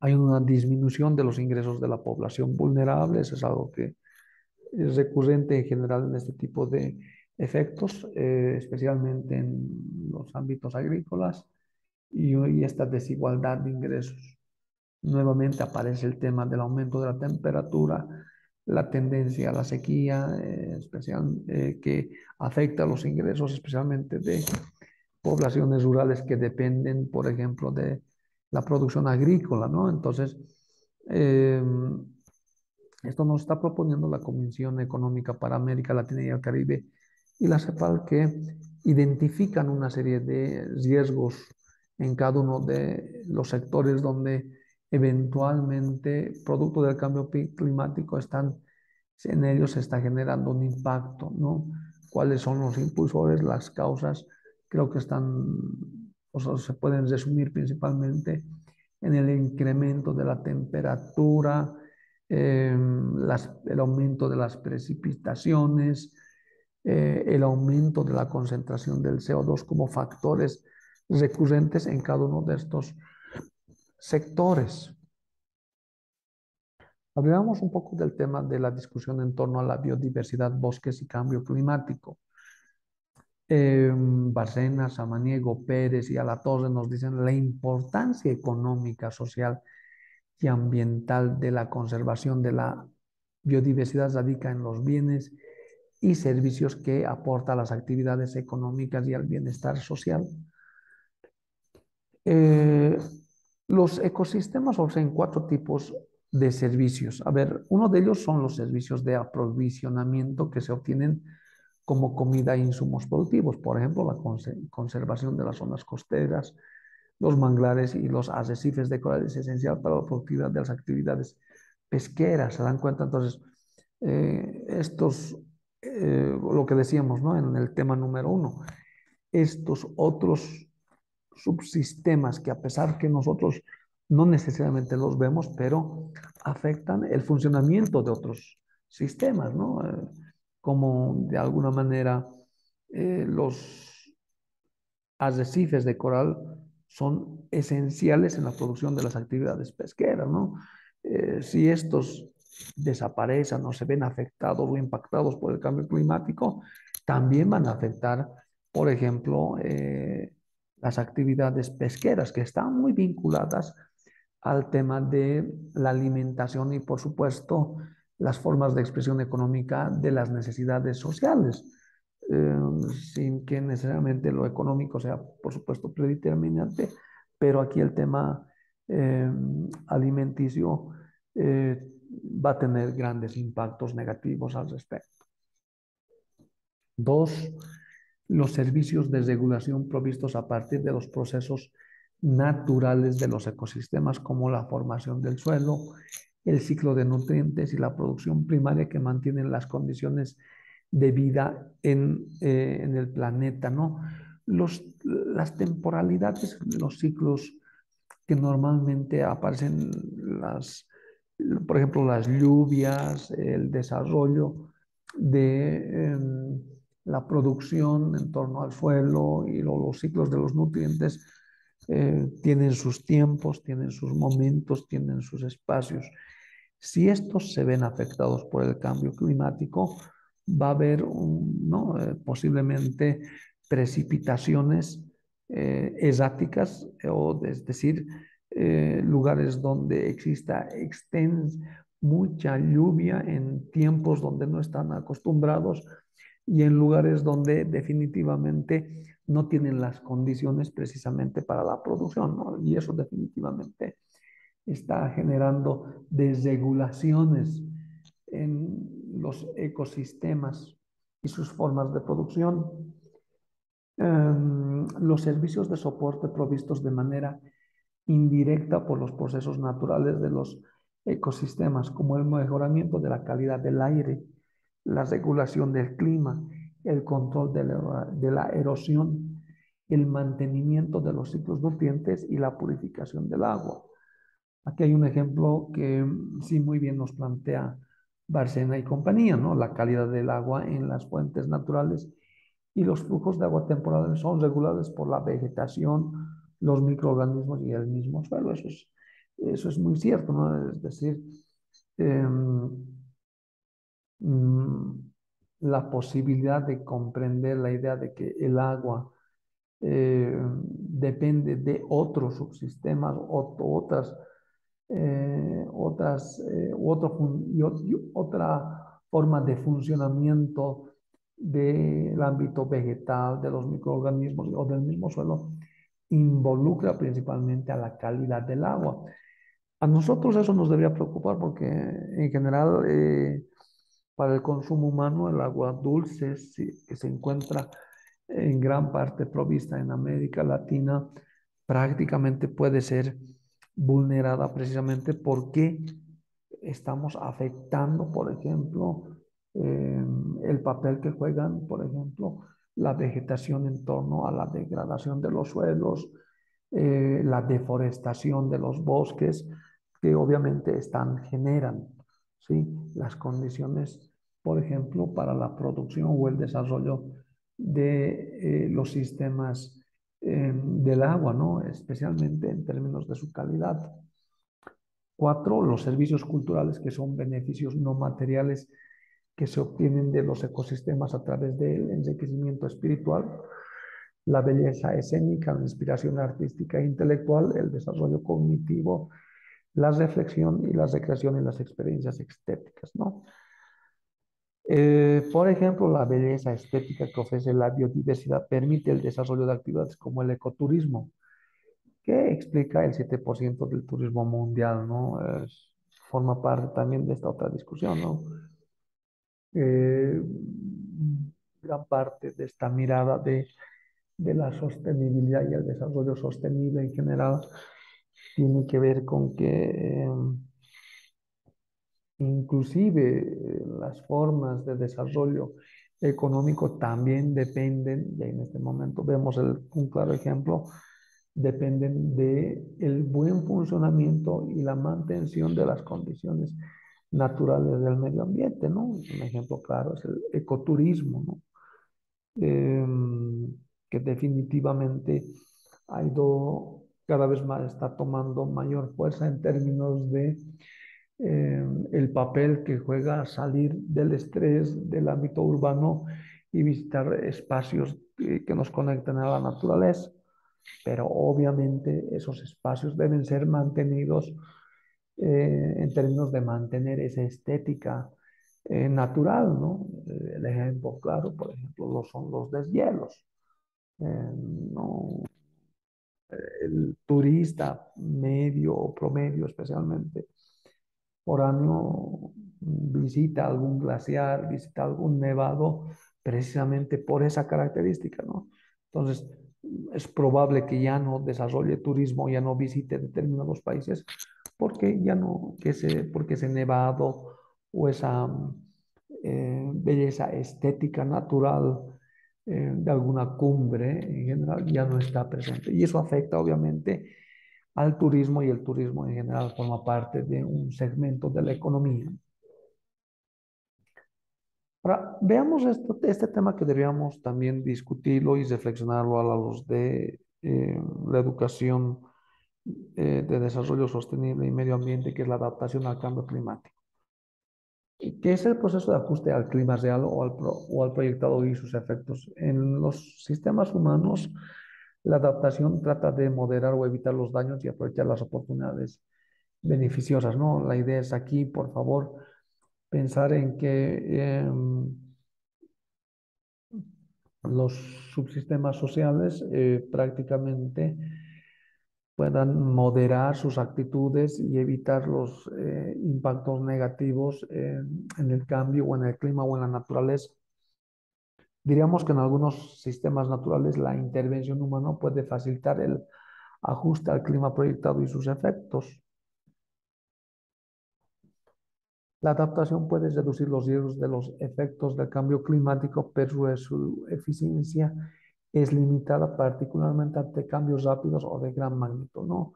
hay una disminución de los ingresos de la población vulnerable, eso es algo que es recurrente en general en este tipo de efectos, eh, especialmente en los ámbitos agrícolas y, y, esta desigualdad de ingresos. Nuevamente aparece el tema del aumento de la temperatura, la tendencia a la sequía, eh, especial, eh, que afecta a los ingresos, especialmente de poblaciones rurales que dependen, por ejemplo, de la producción agrícola, ¿no? Entonces, esto nos está proponiendo la Comisión Económica para América Latina y el Caribe y la CEPAL que identifican una serie de riesgos en cada uno de los sectores donde eventualmente, producto del cambio climático, están, en ellos se está generando un impacto, ¿no? ¿Cuáles son los impulsores, las causas? Creo que están, o sea, se pueden resumir principalmente en el incremento de la temperatura, em, el aumento de las precipitaciones, eh, el aumento de la concentración del CO2 como factores recurrentes en cada uno de estos sectores. Hablamos un poco del tema de la discusión en torno a la biodiversidad, bosques y cambio climático. Eh, Barcena, Samaniego, Pérez y Alatorre nos dicen la importancia económica, social y ambiental de la conservación de la biodiversidad radica en los bienes y servicios que aporta a las actividades económicas y al bienestar social. Eh, los ecosistemas ofrecen cuatro tipos de servicios. A ver, uno de ellos son los servicios de aprovisionamiento que se obtienen como comida e insumos productivos, por ejemplo, la conservación de las zonas costeras, los manglares y los arrecifes de coral es esencial para la productividad de las actividades pesqueras. ¿Se dan cuenta? Entonces, eh, estos, eh, lo que decíamos ¿no? en el tema número uno, estos otros subsistemas que a pesar que nosotros no necesariamente los vemos, pero afectan el funcionamiento de otros sistemas, ¿no? Eh, como de alguna manera eh, los arrecifes de coral son esenciales en la producción de las actividades pesqueras, ¿no? Eh, si estos desaparecen o se ven afectados o impactados por el cambio climático, también van a afectar, por ejemplo, las actividades pesqueras que están muy vinculadas al tema de la alimentación y, por supuesto, las formas de expresión económica de las necesidades sociales, eh, sin que necesariamente lo económico sea, por supuesto, predeterminante, pero aquí el tema eh, alimenticio eh, va a tener grandes impactos negativos al respecto. Dos, los servicios de regulación provistos a partir de los procesos naturales de los ecosistemas como la formación del suelo, el ciclo de nutrientes y la producción primaria que mantienen las condiciones de vida en, eh, en el planeta, ¿no? Los, las temporalidades, los ciclos que normalmente aparecen, las, por ejemplo, las lluvias, el desarrollo de... Em, la producción en torno al suelo y los ciclos de los nutrientes eh, tienen sus tiempos, tienen sus momentos, tienen sus espacios. Si estos se ven afectados por el cambio climático, va a haber ¿no? Eh, posiblemente precipitaciones eh, erráticas, o es decir, lugares donde exista mucha lluvia en tiempos donde no están acostumbrados y en lugares donde definitivamente no tienen las condiciones precisamente para la producción. Y eso definitivamente está generando desregulaciones en los ecosistemas y sus formas de producción. Em, los servicios de soporte provistos de manera indirecta por los procesos naturales de los ecosistemas, como el mejoramiento de la calidad del aire, la regulación del clima, el control de la, erosión, el mantenimiento de los ciclos nutrientes y la purificación del agua. Aquí hay un ejemplo que sí muy bien nos plantea Barcena y compañía, ¿no? La calidad del agua en las fuentes naturales y los flujos de agua temporales son regulados por la vegetación, los microorganismos y el mismo suelo. Eso es, muy cierto, ¿no? Es decir, em, Mm, la posibilidad de comprender la idea de que el agua eh, depende de otros subsistemas, otras, eh, otras eh, otro de funcionamiento del ámbito vegetal, de los microorganismos o del mismo suelo, involucra principalmente a la calidad del agua. A nosotros eso nos debería preocupar porque en general para el consumo humano, el agua dulce, que se encuentra en gran parte provista en América Latina, prácticamente puede ser vulnerada precisamente porque estamos afectando, por ejemplo, eh, el papel que juegan, por ejemplo, la vegetación en torno a la degradación de los suelos, eh, la deforestación de los bosques, que obviamente están, generan ¿sí? las condiciones, por ejemplo, para la producción o el desarrollo de eh, los sistemas del agua, ¿no? especialmente en términos de su calidad. Cuatro, los servicios culturales, que son beneficios no materiales que se obtienen de los ecosistemas a través del enriquecimiento espiritual, la belleza escénica, la inspiración artística e intelectual, el desarrollo cognitivo, la reflexión y la recreación en las experiencias estéticas, ¿no? Eh, por ejemplo, la belleza estética que ofrece la biodiversidad permite el desarrollo de actividades como el ecoturismo, que explica el 7% del turismo mundial, ¿no? forma parte también de esta otra discusión, ¿no? Eh, gran parte de esta mirada de, de, la sostenibilidad y el desarrollo sostenible en general tiene que ver con que eh, inclusive eh, las formas de desarrollo económico también dependen, y en este momento vemos un claro ejemplo, dependen el buen funcionamiento y la mantención de las condiciones naturales del medio ambiente, ¿no? Un ejemplo claro es el ecoturismo, ¿no? Em, que definitivamente ha ido cada vez más, está tomando mayor fuerza en términos de em, el papel que juega salir del estrés del ámbito urbano y visitar espacios que, que nos conectan a la naturaleza. Pero obviamente esos espacios deben ser mantenidos eh, en términos de mantener esa estética eh, natural, ¿no? Eh, el ejemplo claro, por ejemplo, lo son los deshielos. ¿no? El turista medio o promedio especialmente por año visita algún glaciar, visita algún nevado precisamente por esa característica, ¿no? Entonces, es probable que ya no desarrolle turismo, ya no visite determinados países porque ya no, que ese, porque ese nevado o esa eh, belleza estética natural eh, de alguna cumbre en general ya no está presente. Y eso afecta obviamente al turismo y el turismo en general forma parte de un segmento de la economía. Ahora, veamos esto, este tema que deberíamos también discutirlo y reflexionarlo a luz de eh, la educación eh, de Desarrollo Sostenible y Medio Ambiente, que es la adaptación al cambio climático. ¿Qué es el proceso de ajuste al clima real o al, o al proyectado y sus efectos? En los sistemas humanos, la adaptación trata de moderar o evitar los daños y aprovechar las oportunidades beneficiosas, ¿no? La idea es aquí, por favor, pensar en que em, los subsistemas sociales eh, prácticamente puedan moderar sus actitudes y evitar los eh, impactos negativos en el cambio o en el clima o en la naturaleza. Diríamos que en algunos sistemas naturales la intervención humana puede facilitar el ajuste al clima proyectado y sus efectos. La adaptación puede reducir los riesgos de los efectos del cambio climático, pero su eficiencia es limitada particularmente ante cambios rápidos o de gran magnitud, ¿no?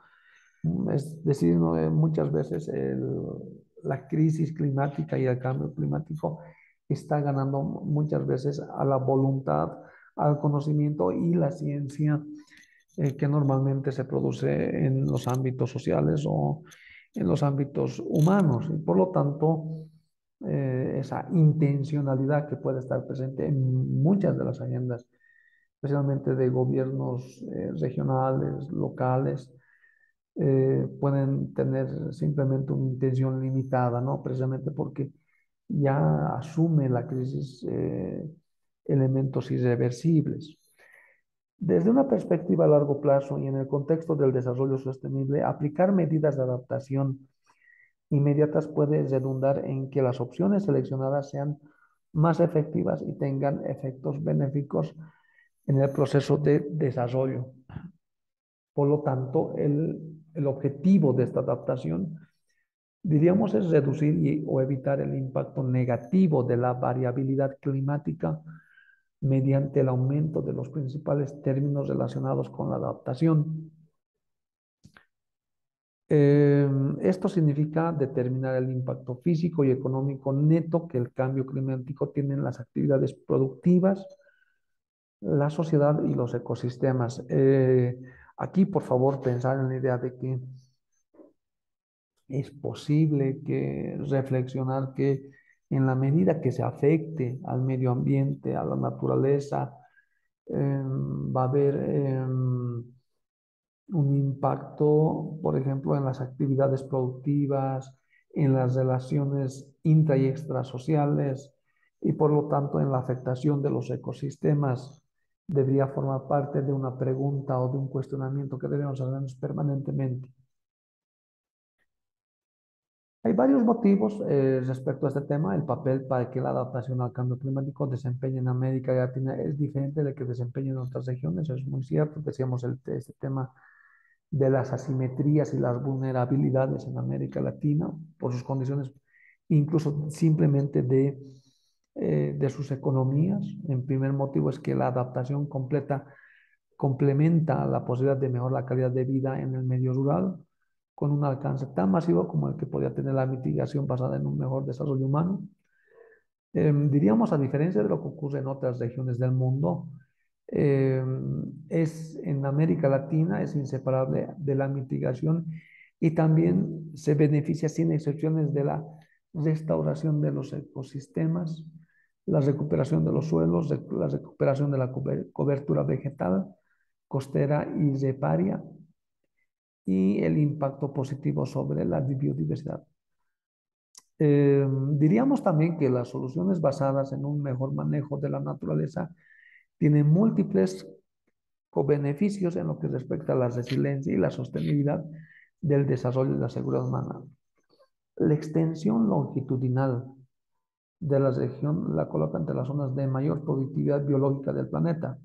Es decir, muchas veces la crisis climática y el cambio climático está ganando muchas veces a la voluntad, al conocimiento y la ciencia eh, que normalmente se produce en los ámbitos sociales o en los ámbitos humanos. Y por lo tanto, eh, esa intencionalidad que puede estar presente en muchas de las agendas especialmente de gobiernos eh, regionales, locales, pueden tener simplemente una intención limitada, ¿no? Precisamente porque ya asume la crisis eh, elementos irreversibles. Desde una perspectiva a largo plazo y en el contexto del desarrollo sostenible, aplicar medidas de adaptación inmediatas puede redundar en que las opciones seleccionadas sean más efectivas y tengan efectos benéficos en el proceso de desarrollo. Por lo tanto, el el objetivo de esta adaptación, diríamos, es reducir o evitar el impacto negativo de la variabilidad climática mediante el aumento de los principales términos relacionados con la adaptación. Em, esto significa determinar el impacto físico y económico neto que el cambio climático tiene en las actividades productivas, la sociedad y los ecosistemas. Eh, aquí, por favor, pensar en la idea de que es posible que reflexionar que en la medida que se afecte al medio ambiente, a la naturaleza, em, va a haber em, un impacto, por ejemplo, en las actividades productivas, en las relaciones intra y extrasociales y por lo tanto en la afectación de los ecosistemas debería formar parte de una pregunta o de un cuestionamiento que debemos hacernos permanentemente. Hay varios motivos eh, respecto a este tema. El papel para que la adaptación al cambio climático desempeñe en América Latina es diferente del que desempeña en otras regiones. Es muy cierto. Decíamos el, este tema de las asimetrías y las vulnerabilidades en América Latina por sus condiciones, incluso simplemente de, eh, de sus economías. En primer motivo es que la adaptación completa complementa la posibilidad de mejorar la calidad de vida en el medio rural con un alcance tan masivo como el que podría tener la mitigación basada en un mejor desarrollo humano. Em, diríamos, a diferencia de lo que ocurre en otras regiones del mundo, em, es en América Latina es inseparable de la mitigación y también se beneficia sin excepciones de la restauración de los ecosistemas, la recuperación de los suelos, la recuperación de la cobertura vegetal, costera y reparia, y el impacto positivo sobre la biodiversidad. Eh, diríamos también que las soluciones basadas en un mejor manejo de la naturaleza tienen múltiples beneficios en lo que respecta a la resiliencia y la sostenibilidad del desarrollo de la seguridad humana. La extensión longitudinal de la región la coloca entre las zonas de mayor productividad biológica del planeta,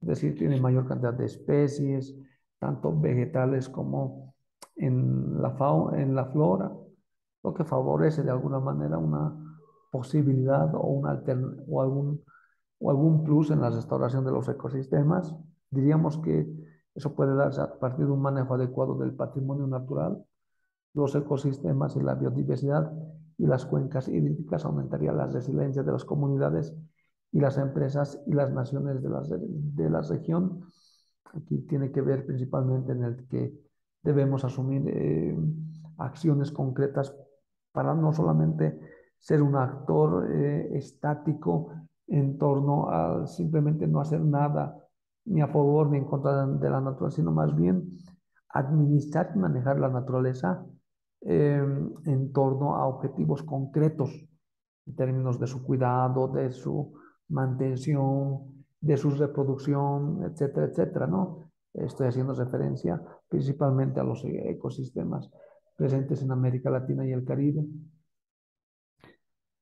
es decir, tiene mayor cantidad de especies, tanto vegetales como en la, fauna, en la flora, lo que favorece de alguna manera una posibilidad o, una o, algún, o algún plus en la restauración de los ecosistemas. Diríamos que eso puede darse a partir de un manejo adecuado del patrimonio natural, los ecosistemas y la biodiversidad y las cuencas hídricas aumentaría la resiliencia de las comunidades y las empresas y las naciones de la, de la región Aquí tiene que ver principalmente en el que debemos asumir eh, acciones concretas para no solamente ser un actor eh, estático en torno a simplemente no hacer nada ni a favor ni en contra de la naturaleza, sino más bien administrar y manejar la naturaleza eh, en torno a objetivos concretos en términos de su cuidado, de su mantención, de su reproducción, etcétera, etcétera, ¿no? Estoy haciendo referencia principalmente a los ecosistemas presentes en América Latina y el Caribe.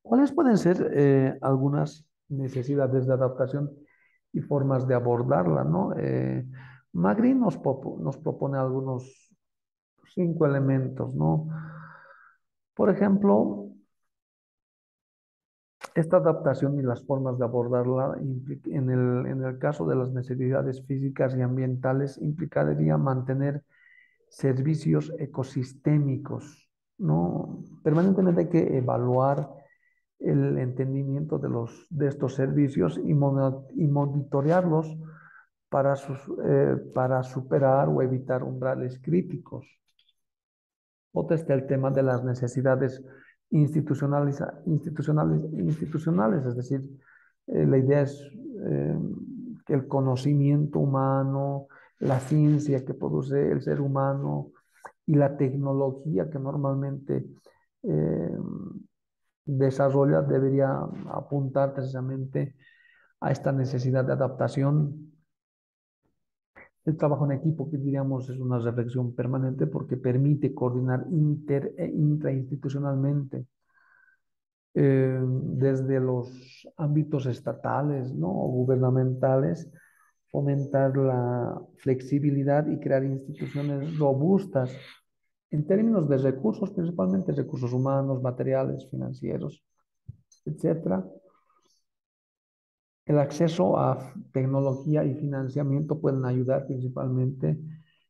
¿Cuáles pueden ser eh, algunas necesidades de adaptación y formas de abordarla, ¿no? Eh, Magri nos, nos propone algunos cinco elementos, ¿no? Por ejemplo, esta adaptación y las formas de abordarla en el, en el caso de las necesidades físicas y ambientales implicaría mantener servicios ecosistémicos, ¿no? Permanentemente hay que evaluar el entendimiento de, los, de estos servicios y, monitorearlos para, eh, para superar o evitar umbrales críticos. Otro está el tema de las necesidades institucionales, institucionales, institucionales es decir, eh, la idea es eh, que el conocimiento humano, la ciencia que produce el ser humano y la tecnología que normalmente eh, desarrolla debería apuntar precisamente a esta necesidad de adaptación. El trabajo en equipo, que diríamos, es una reflexión permanente porque permite coordinar inter e intrainstitucionalmente desde los ámbitos estatales ¿no? o gubernamentales fomentar la flexibilidad y crear instituciones robustas en términos de recursos, principalmente recursos humanos, materiales, financieros, etc. El acceso a tecnología y financiamiento pueden ayudar principalmente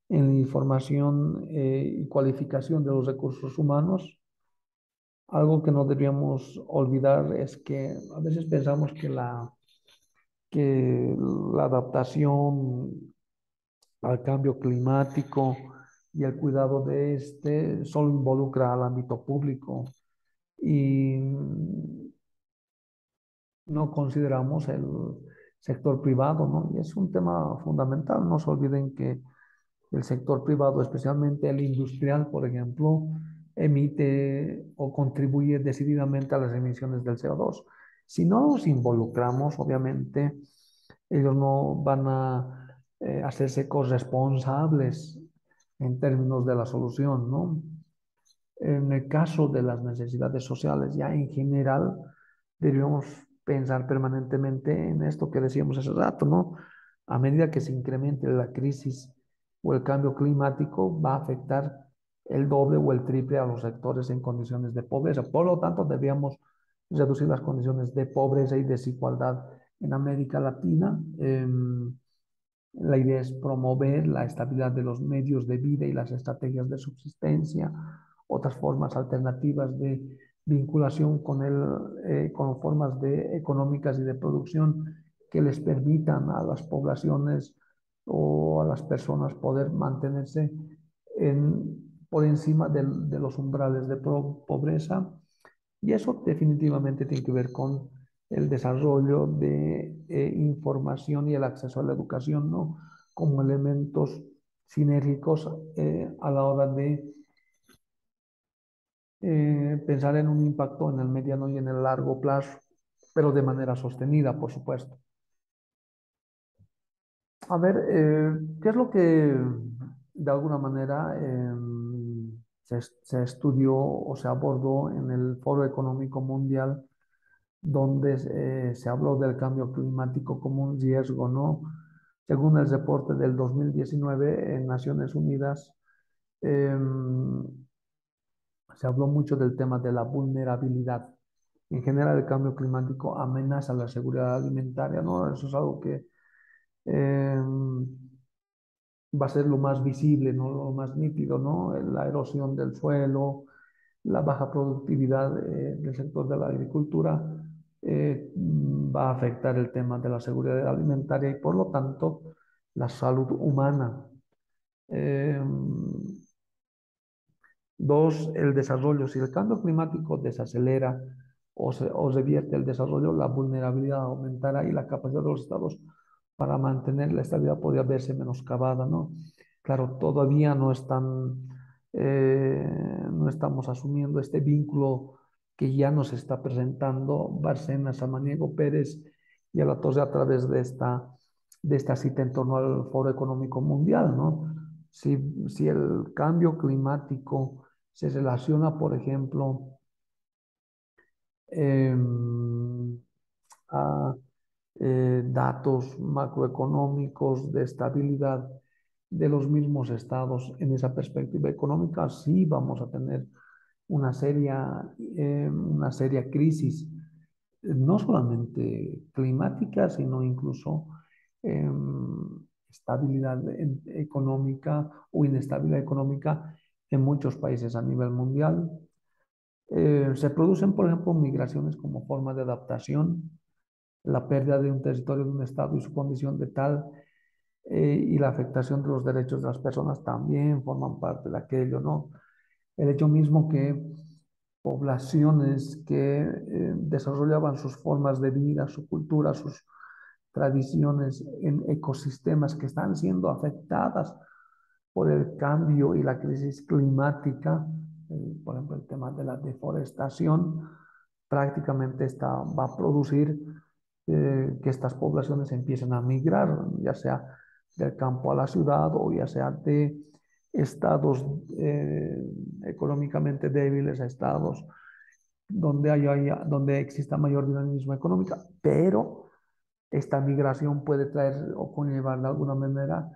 en la información eh, y cualificación de los recursos humanos. Algo que no deberíamos olvidar es que a veces pensamos que la, que la adaptación al cambio climático y el cuidado de este solo involucra al ámbito público y no consideramos el sector privado, ¿no? Y es un tema fundamental. No se olviden que el sector privado, especialmente el industrial, por ejemplo, emite o contribuye decididamente a las emisiones del CO2. Si no nos involucramos, obviamente, ellos no van a eh, hacerse corresponsables en términos de la solución, ¿no? En el caso de las necesidades sociales, ya en general, debemos pensar permanentemente en esto que decíamos hace rato, ¿no? A medida que se incremente la crisis o el cambio climático, va a afectar el doble o el triple a los sectores en condiciones de pobreza. Por lo tanto, debíamos reducir las condiciones de pobreza y desigualdad en América Latina. Em, la idea es promover la estabilidad de los medios de vida y las estrategias de subsistencia, otras formas alternativas de vinculación con, el, eh, con formas de, económicas y de producción que les permitan a las poblaciones o a las personas poder mantenerse en, por encima de, los umbrales de pobreza. Y eso definitivamente tiene que ver con el desarrollo de eh, información y el acceso a la educación, ¿no? Como elementos sinérgicos eh, a la hora de eh, pensar en un impacto en el mediano y en el largo plazo, pero de manera sostenida, por supuesto. A ver, ¿qué es lo que de alguna manera em, se, se estudió o se abordó en el Foro Económico Mundial? donde eh, se habló del cambio climático como un riesgo, ¿no? Según el reporte del 2019 en Naciones Unidas, em, se habló mucho del tema de la vulnerabilidad. En general, el cambio climático amenaza la seguridad alimentaria, ¿no? Eso es algo que em, va a ser lo más visible, ¿no? Lo más nítido, ¿no? La erosión del suelo, la baja productividad eh, del sector de la agricultura eh, va a afectar el tema de la seguridad alimentaria y por lo tanto la salud humana. Eh, dos, el desarrollo. Si el cambio climático desacelera o, se, o revierte el desarrollo, la vulnerabilidad aumentará y la capacidad de los estados para mantener la estabilidad podría verse menoscabada, ¿no? Claro, todavía no están, eh, no estamos asumiendo este vínculo que ya nos está presentando Barcena, Samaniego Pérez y a la Torre a través de esta, de esta cita en torno al Foro Económico Mundial, ¿no? Si, si el cambio climático se relaciona, por ejemplo, em, a eh, datos macroeconómicos de estabilidad de los mismos estados en esa perspectiva económica, sí vamos a tener una seria, eh, una seria crisis, no solamente climática, sino incluso eh, estabilidad económica o inestabilidad económica en muchos países a nivel mundial. Eh, se producen, por ejemplo, migraciones como forma de adaptación, la pérdida de un territorio de un estado y su condición de tal, y la afectación de los derechos de las personas también forman parte de aquello, ¿no? el hecho mismo que poblaciones que eh, desarrollaban sus formas de vida, su cultura, sus tradiciones en ecosistemas que están siendo afectadas por el cambio y la crisis climática, por ejemplo, el tema de la deforestación, prácticamente está, va a producir eh, que estas poblaciones empiecen a migrar, ya sea del campo a la ciudad o ya sea de estados eh, económicamente débiles, a estados donde, haya, donde exista mayor dinamismo económico, pero esta migración puede traer o conllevar de alguna manera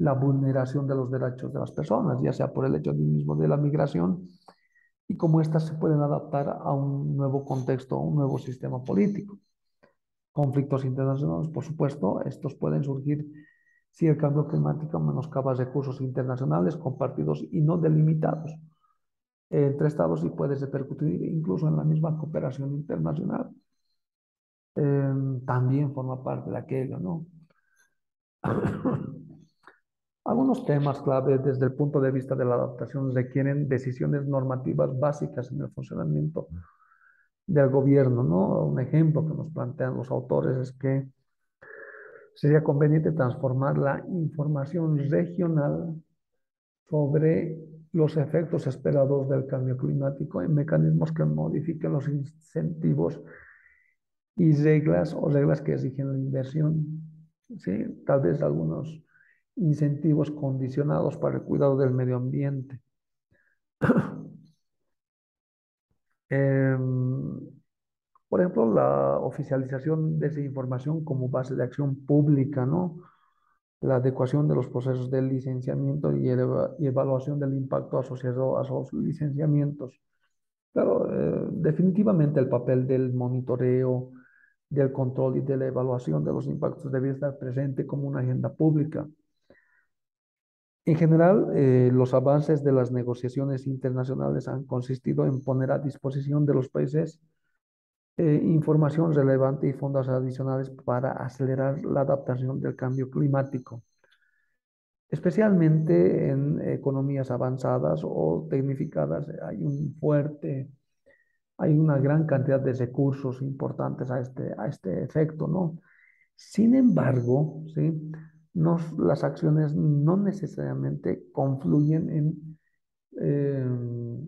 la vulneración de los derechos de las personas, ya sea por el hecho mismo de la migración y cómo éstas se pueden adaptar a un nuevo contexto, a un nuevo sistema político. Conflictos internacionales, por supuesto, estos pueden surgir si el cambio climático menoscaba recursos internacionales compartidos y no delimitados entre estados y puede repercutir incluso en la misma cooperación internacional. Em, también forma parte de aquello, ¿no? Algunos temas clave desde el punto de vista de la adaptación requieren decisiones normativas básicas en el funcionamiento del gobierno, ¿no? Un ejemplo que nos plantean los autores es que sería conveniente transformar la información regional sobre los efectos esperados del cambio climático en mecanismos que modifiquen los incentivos y reglas o reglas que exigen la inversión. ¿sí? Tal vez algunos incentivos condicionados para el cuidado del medio ambiente. [CLEARS THROAT] Em, por ejemplo, la oficialización de esa información como base de acción pública, ¿no? La adecuación de los procesos de licenciamiento y, evaluación del impacto asociado a esos licenciamientos. Claro, eh, definitivamente el papel del monitoreo, del control y de la evaluación de los impactos debe estar presente como una agenda pública. En general, eh, los avances de las negociaciones internacionales han consistido en poner a disposición de los países eh, información relevante y fondos adicionales para acelerar la adaptación del cambio climático, especialmente en economías avanzadas o tecnificadas. Hay un fuerte, hay una gran cantidad de recursos importantes a este, a este efecto, ¿no? Sin embargo, ¿sí? Las acciones no necesariamente confluyen en, em,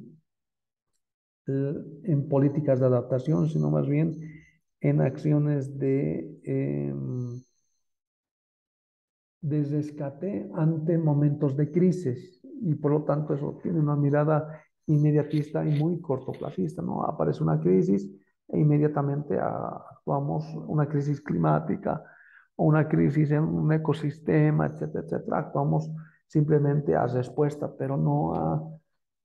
en políticas de adaptación, sino más bien en acciones de, de rescate ante momentos de crisis. Y por lo tanto eso tiene una mirada inmediatista y muy cortoplacista. ¿no? Aparece una crisis e inmediatamente actuamos una crisis climática, una crisis en un ecosistema, etcétera, etcétera. Actuamos simplemente a respuesta, pero no a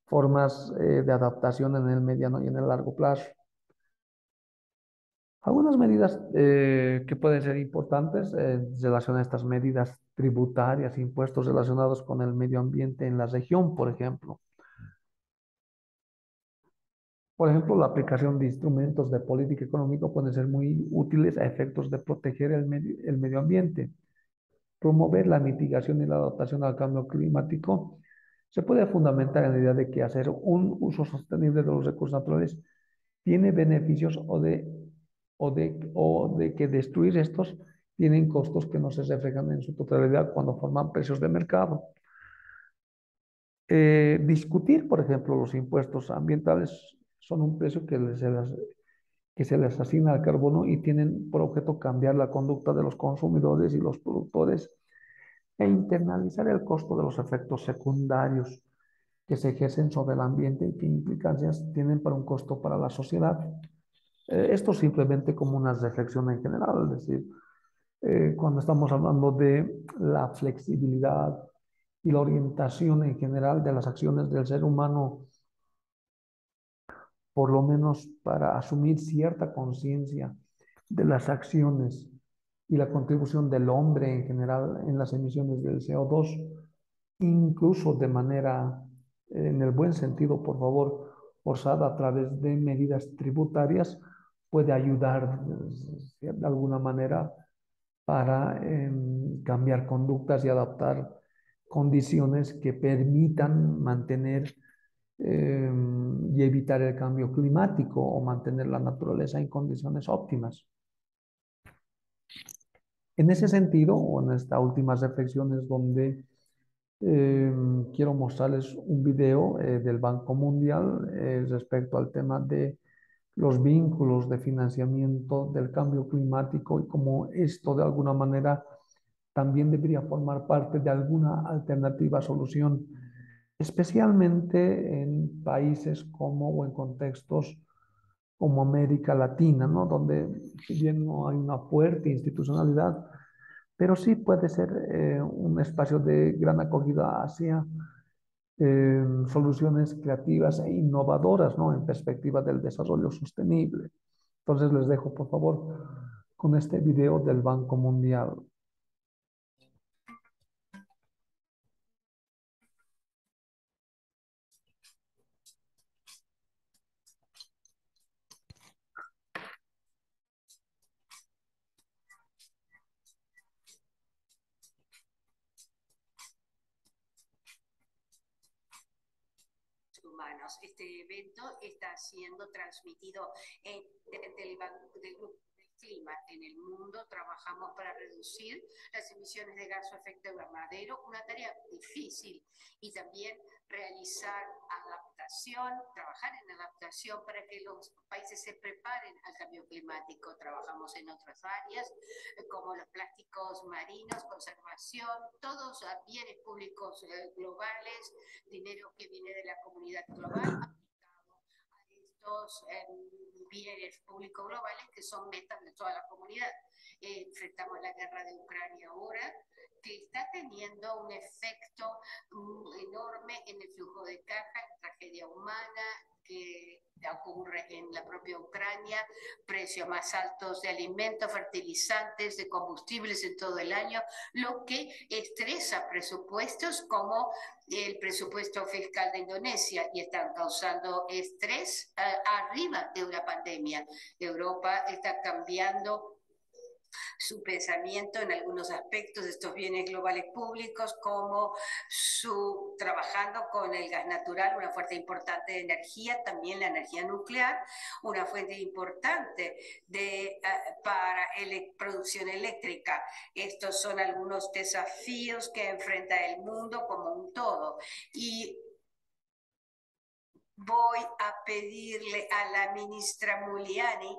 formas eh, de adaptación en el mediano y en el largo plazo. Algunas medidas eh, que pueden ser importantes eh, en relación a estas medidas tributarias, impuestos relacionados con el medio ambiente en la región, por ejemplo. Por ejemplo, la aplicación de instrumentos de política económica pueden ser muy útiles a efectos de proteger el medio, el medio ambiente. Promover la mitigación y la adaptación al cambio climático se puede fundamentar en la idea de que hacer un uso sostenible de los recursos naturales tiene beneficios o de, o de, o de que destruir estos tienen costos que no se reflejan en su totalidad cuando forman precios de mercado. Eh, discutir, por ejemplo, los impuestos ambientales son un precio que, se les, que se les asigna al carbono y tienen por objeto cambiar la conducta de los consumidores y los productores e internalizar el costo de los efectos secundarios que se ejercen sobre el ambiente y qué implicancias tienen para un costo para la sociedad. Eh, esto simplemente como una reflexión en general, es decir, eh, cuando estamos hablando de la flexibilidad y la orientación en general de las acciones del ser humano por lo menos para asumir cierta conciencia de las acciones y la contribución del hombre en general en las emisiones del CO2, incluso de manera, en el buen sentido, por favor, forzada a través de medidas tributarias, puede ayudar de alguna manera para em, cambiar conductas y adaptar condiciones que permitan mantener Em, y evitar el cambio climático o mantener la naturaleza en condiciones óptimas. En ese sentido, o en estas últimas reflexiones donde em, quiero mostrarles un video eh, del Banco Mundial eh, respecto al tema de los vínculos de financiamiento del cambio climático y cómo esto de alguna manera también debería formar parte de alguna alternativa solución especialmente en países como o en contextos como América Latina, ¿no? Donde bien no hay una fuerte institucionalidad, pero sí puede ser eh, un espacio de gran acogida hacia eh, soluciones creativas e innovadoras, ¿no? En perspectiva del desarrollo sostenible. Entonces les dejo, por favor, con este video del Banco Mundial. Este evento está siendo transmitido en, del grupo clima en el mundo, trabajamos para reducir las emisiones de gas efecto invernadero, una tarea difícil, y también realizar adaptación, trabajar en adaptación para que los países se preparen al cambio climático. Trabajamos en otras áreas como los plásticos marinos, conservación, todos bienes públicos eh, globales, dinero que viene de la comunidad global bienes públicos globales que son metas de toda la comunidad. Eh, enfrentamos la guerra de Ucrania ahora, que está teniendo un efecto mm, enorme en el flujo de caja, en tragedia humana, que ocurre en la propia Ucrania, precios más altos de alimentos, fertilizantes, de combustibles en todo el año, lo que estresa presupuestos como el presupuesto fiscal de Indonesia y están causando estrés eh, arriba de una pandemia. Europa está cambiando su pensamiento en algunos aspectos de estos bienes globales públicos, como su trabajando con el gas natural, una fuente importante de energía, también la energía nuclear, una fuente importante de, uh, para ele producción eléctrica. Estos son algunos desafíos que enfrenta el mundo como un todo. Y voy a pedirle a la ministra Muliani,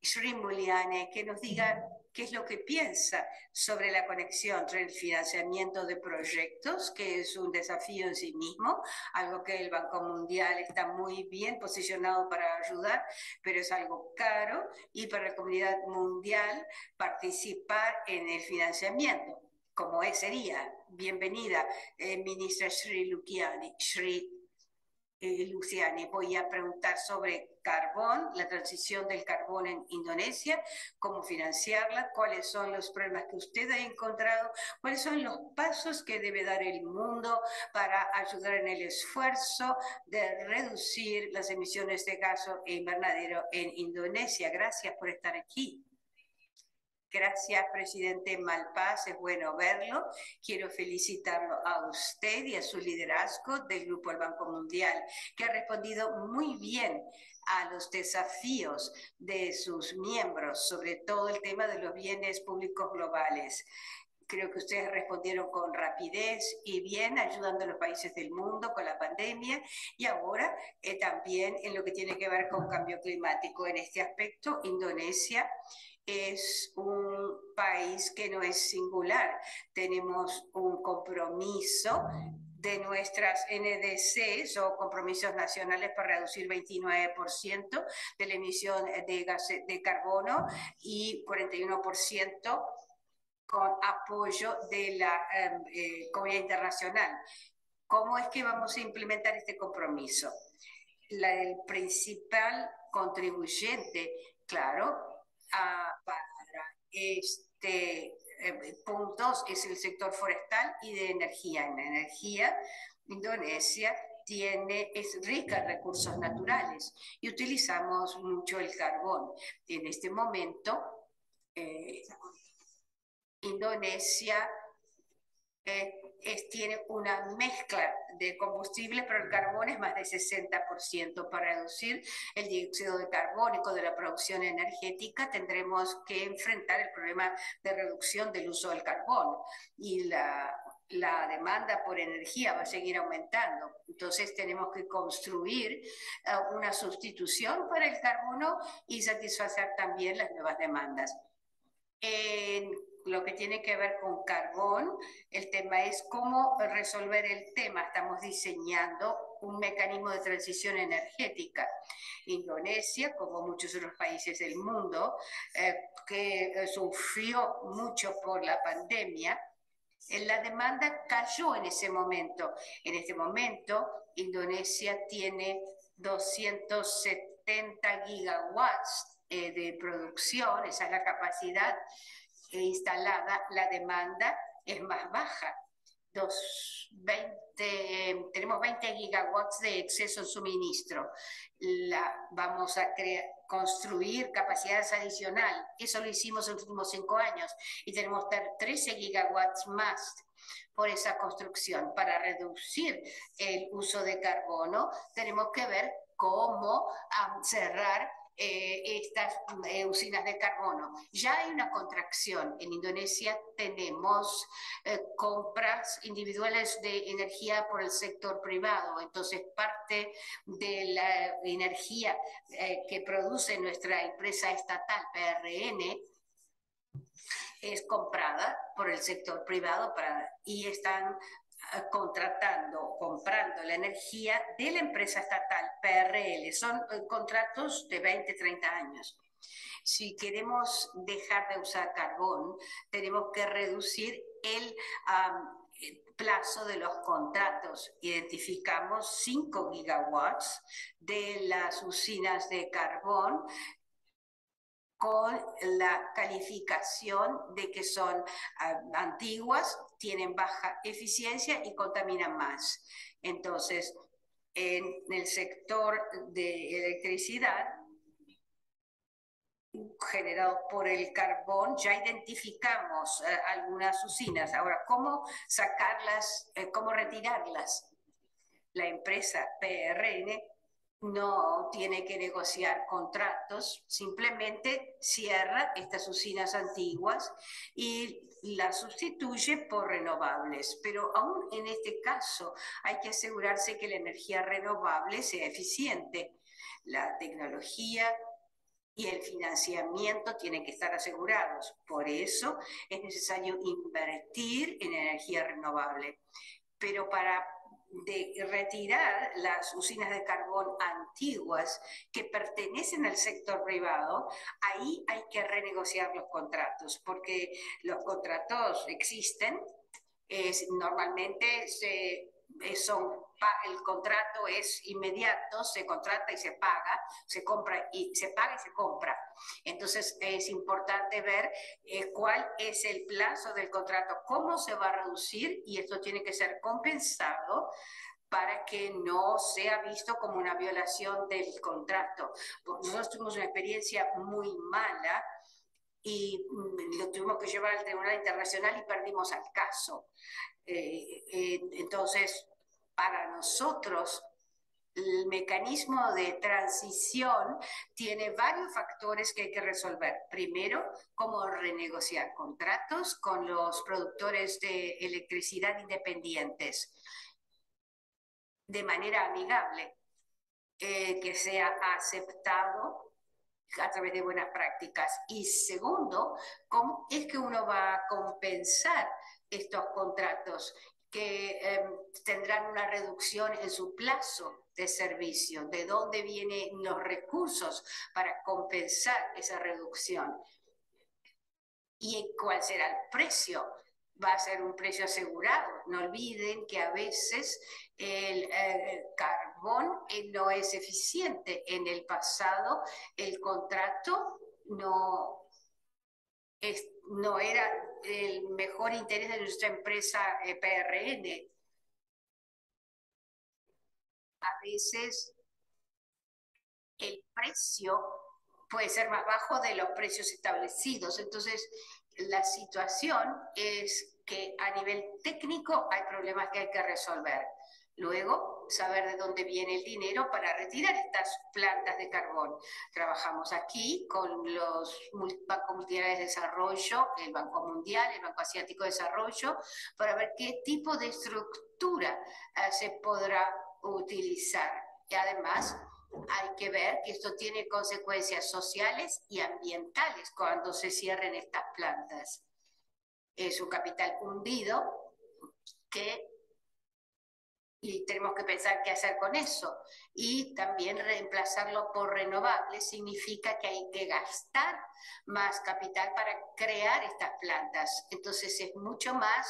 Sri Muliani, que nos diga qué es lo que piensa sobre la conexión entre el financiamiento de proyectos, que es un desafío en sí mismo, algo que el Banco Mundial está muy bien posicionado para ayudar, pero es algo caro, y para la comunidad mundial participar en el financiamiento, como sería. Bienvenida, eh, ministra Sri Lukiani, Sri eh, Luciani. Voy a preguntar sobre carbón, la transición del carbón en Indonesia, cómo financiarla, cuáles son los problemas que usted ha encontrado, cuáles son los pasos que debe dar el mundo para ayudar en el esfuerzo de reducir las emisiones de gas e invernadero en Indonesia. Gracias por estar aquí. Gracias, presidente Malpaz, es bueno verlo. Quiero felicitarlo a usted y a su liderazgo del Grupo del Banco Mundial, que ha respondido muy bien a los desafíos de sus miembros, sobre todo el tema de los bienes públicos globales. Creo que ustedes respondieron con rapidez y bien, ayudando a los países del mundo con la pandemia y ahora eh, también en lo que tiene que ver con cambio climático. En este aspecto, Indonesia es un país que no es singular. Tenemos un compromiso de nuestras NDCs o compromisos nacionales para reducir 29% de la emisión de, gas, de carbono y 41% con apoyo de la em, eh, comunidad internacional. ¿Cómo es que vamos a implementar este compromiso? El principal contribuyente, claro, para este eh, puntos es el sector forestal y de energía. En energía, Indonesia tiene, es rica en recursos naturales y utilizamos mucho el carbón. En este momento, eh, Indonesia eh, tiene una mezcla de combustibles, pero el carbón es más de 60%. Para reducir el dióxido de carbónico de la producción energética tendremos que enfrentar el problema de reducción del uso del carbón y la, la demanda por energía va a seguir aumentando. Entonces tenemos que construir uh, una sustitución para el carbono y satisfacer también las nuevas demandas. En lo que tiene que ver con carbón, el tema es cómo resolver el tema. Estamos diseñando un mecanismo de transición energética. Indonesia, como muchos otros países del mundo, eh, que eh, sufrió mucho por la pandemia, la demanda cayó en ese momento. En este momento, Indonesia tiene 270 gigawatts eh, de producción, esa es la capacidad instalada, la demanda es más baja. Dos, 20, tenemos 20 gigawatts de exceso en suministro. La, vamos a crear, construir capacidades adicionales. Eso lo hicimos en los últimos cinco años y tenemos 13 gigawatts más por esa construcción. Para reducir el uso de carbono, tenemos que ver cómo um, cerrar eh, estas eh, usinas de carbono. Ya hay una contracción. En Indonesia tenemos eh, compras individuales de energía por el sector privado. Entonces, parte de la energía que produce nuestra empresa estatal, PRN, es comprada por el sector privado para, y están eh, contratando, comprando la energía de la empresa estatal PRL. Son eh, contratos de 20, 30 años. Si queremos dejar de usar carbón, tenemos que reducir el plazo de los contratos. Identificamos 5 gigawatts de las usinas de carbón con la calificación de que son ah, antiguas, tienen baja eficiencia y contaminan más. Entonces, en el sector de electricidad generado por el carbón, ya identificamos ah, algunas usinas. Ahora, ¿cómo sacarlas, eh, cómo retirarlas? La empresa PRN no tiene que negociar contratos, simplemente cierra estas usinas antiguas y las sustituye por renovables. Pero aún en este caso hay que asegurarse que la energía renovable sea eficiente. La tecnología y el financiamiento tienen que estar asegurados. Por eso es necesario invertir en energía renovable. Pero para de retirar las usinas de carbón antiguas que pertenecen al sector privado, ahí hay que renegociar los contratos, porque los contratos existen, es, normalmente se, son el contrato es inmediato, se contrata y se paga, se compra y se paga y se compra. Entonces es importante ver eh, cuál es el plazo del contrato, cómo se va a reducir y esto tiene que ser compensado para que no sea visto como una violación del contrato. Nosotros tuvimos una experiencia muy mala y mm, lo tuvimos que llevar al Tribunal Internacional y perdimos el caso. Eh, eh, entonces, para nosotros el mecanismo de transición tiene varios factores que hay que resolver. Primero, cómo renegociar contratos con los productores de electricidad independientes de manera amigable, eh, que sea aceptado a través de buenas prácticas. Y segundo, cómo es que uno va a compensar estos contratos que em, tendrán una reducción en su plazo de servicio, de dónde vienen los recursos para compensar esa reducción y cuál será el precio. Va a ser un precio asegurado. No olviden que a veces el, eh, carbón eh, no es eficiente. En el pasado el contrato no, no era el mejor interés de nuestra empresa eh, PRN. A veces el precio puede ser más bajo de los precios establecidos. Entonces, la situación es que a nivel técnico hay problemas que hay que resolver. Luego, saber de dónde viene el dinero para retirar estas plantas de carbón. Trabajamos aquí con los bancos mundiales de desarrollo, el Banco Mundial, el Banco Asiático de Desarrollo, para ver qué tipo de estructura eh, se podrá utilizar. Y además, hay que ver que esto tiene consecuencias sociales y ambientales cuando se cierren estas plantas. Es un capital hundido que y tenemos que pensar qué hacer con eso. Y también reemplazarlo por renovables significa que hay que gastar más capital para crear estas plantas. Entonces es mucho más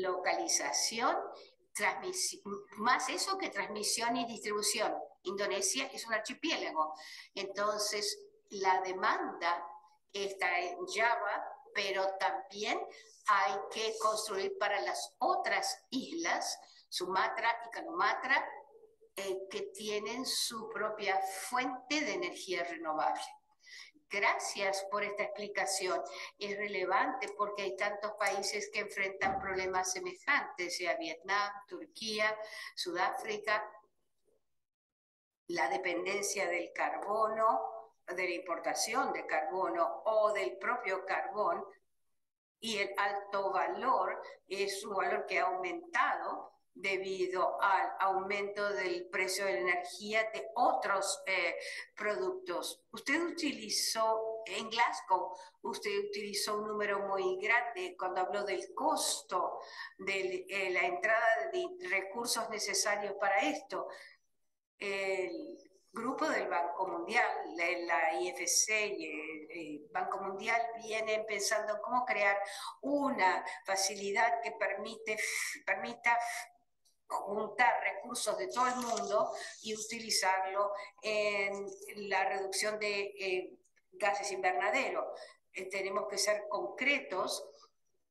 localización, más eso que transmisión y distribución. Indonesia es un archipiélago. Entonces la demanda está en Java, pero también hay que construir para las otras islas Sumatra y Canumatra, eh, que tienen su propia fuente de energía renovable. Gracias por esta explicación. Es relevante porque hay tantos países que enfrentan problemas semejantes, sea Vietnam, Turquía, Sudáfrica, la dependencia del carbono, de la importación de carbono o del propio carbón y el alto valor es un valor que ha aumentado debido al aumento del precio de la energía de otros eh, productos. Usted utilizó en Glasgow, usted utilizó un número muy grande cuando habló del costo de eh, la entrada de recursos necesarios para esto. El grupo del Banco Mundial, la IFC y el Banco Mundial vienen pensando en cómo crear una facilidad que permita juntar recursos de todo el mundo y utilizarlo en la reducción de eh, gases invernadero. Eh, tenemos que ser concretos,